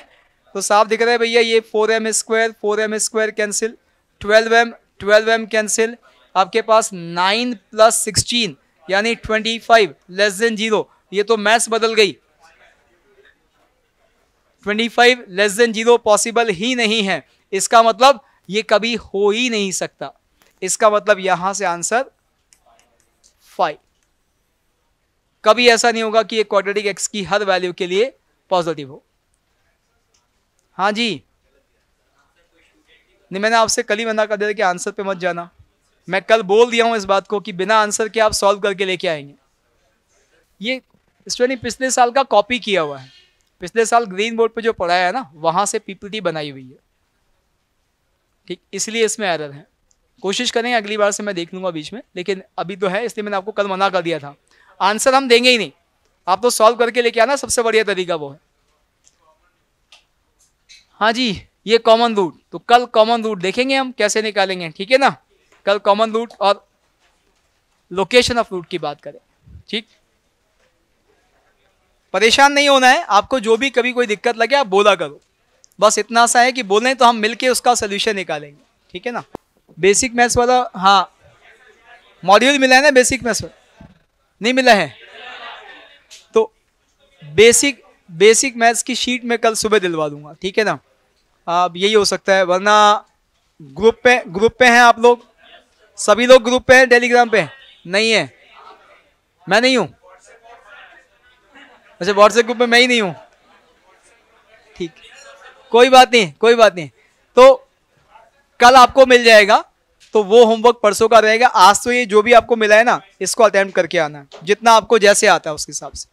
तो साफ़ दिख रहा है भैया, ये four m square four m square cancel twelve m twelve m cancel आपके पास नाइन प्लस सिक्सटीन यानी twenty five less than zero ये तो मैथ्स बदल गई। Twenty five less than zero possible ही नहीं है। इसका मतलब ये कभी हो ही नहीं सकता। इसका मतलब यहाँ से आंसर फाइव कभी ऐसा नहीं होगा कि ये क्वाड्रेटिक एक्स की हर वैल्यू के लिए पॉजिटिव हो। हाँ जी। नहीं, मैंने आपसे कल ही मना कर दिया कि आंसर पे मत जाना। मैं कल बोल दिया हूँ इस बात को कि बिना आंसर के आप सॉल्व करके लेके आएँगे। ये स्टूडेंट पिछले साल का कॉपी किया हुआ है। पिछले साल ग्रीन बोर्ड पे जो पढ़ाया है ना, वहाँ से पीपीटी बनाई हुई है। ठीक, इसलिए इसमें एरर है। कोशिश करेंगे अगली बार से मैं देख लूँगा बीच में, लेकिन अभी तो है, इसलिए मैंने आपको कल मना कर दिया था। आंसर हम देंगे ही नहीं। आप तो सॉल्व करके लेके आना, सबसे बढ़िया तरीका वो है। हाँ जी, ये कॉमन रूट तो कल कॉमन रूट देखेंगे हम, कैसे निकालेंगे, ठीक है ना? कल कॉमन रूट और लोकेशन ऑफ़ रूट की बात करें, ठीक? परेशान नहीं होना है, आपको जो भी कभी कोई दिक्कत लगे, आप बोला करो। बस इतना सा है कि बोलें तो हम मिलके उसका सोल्यूशन निकालेंगे, ठीक है ना? बेसिक मैथ्स वाला हाँ। मॉड्यूल मिला है ना बेसिक मैथ्स वाला? नहीं मिला है? तो बेसिक बेसिक मैथ्स की शीट में कल सुबह दिलवा दूँगा, ठीक है ना? अब यही हो सकता है, वरना ग्रुप पे ग्रुप पे हैं आप लोग? सभी लोग ग्रुप पे हैं टेलीग्राम पे? नहीं है। मैं नहीं हूँ। अच्छा व्हाट्सएप ग्रुप में मैं ही नहीं हूँ। ठीक। कोई बात नहीं, कोई बात नहीं। तो कल आपको मिल जाएगा तो वो होमवर्क परसों का रहेगा। आज तो ये जो भी आपको मिला है ना, इसको अटेम्प्ट करके आना। है जितना आपको जैसे आता है, उसके हिसाब से।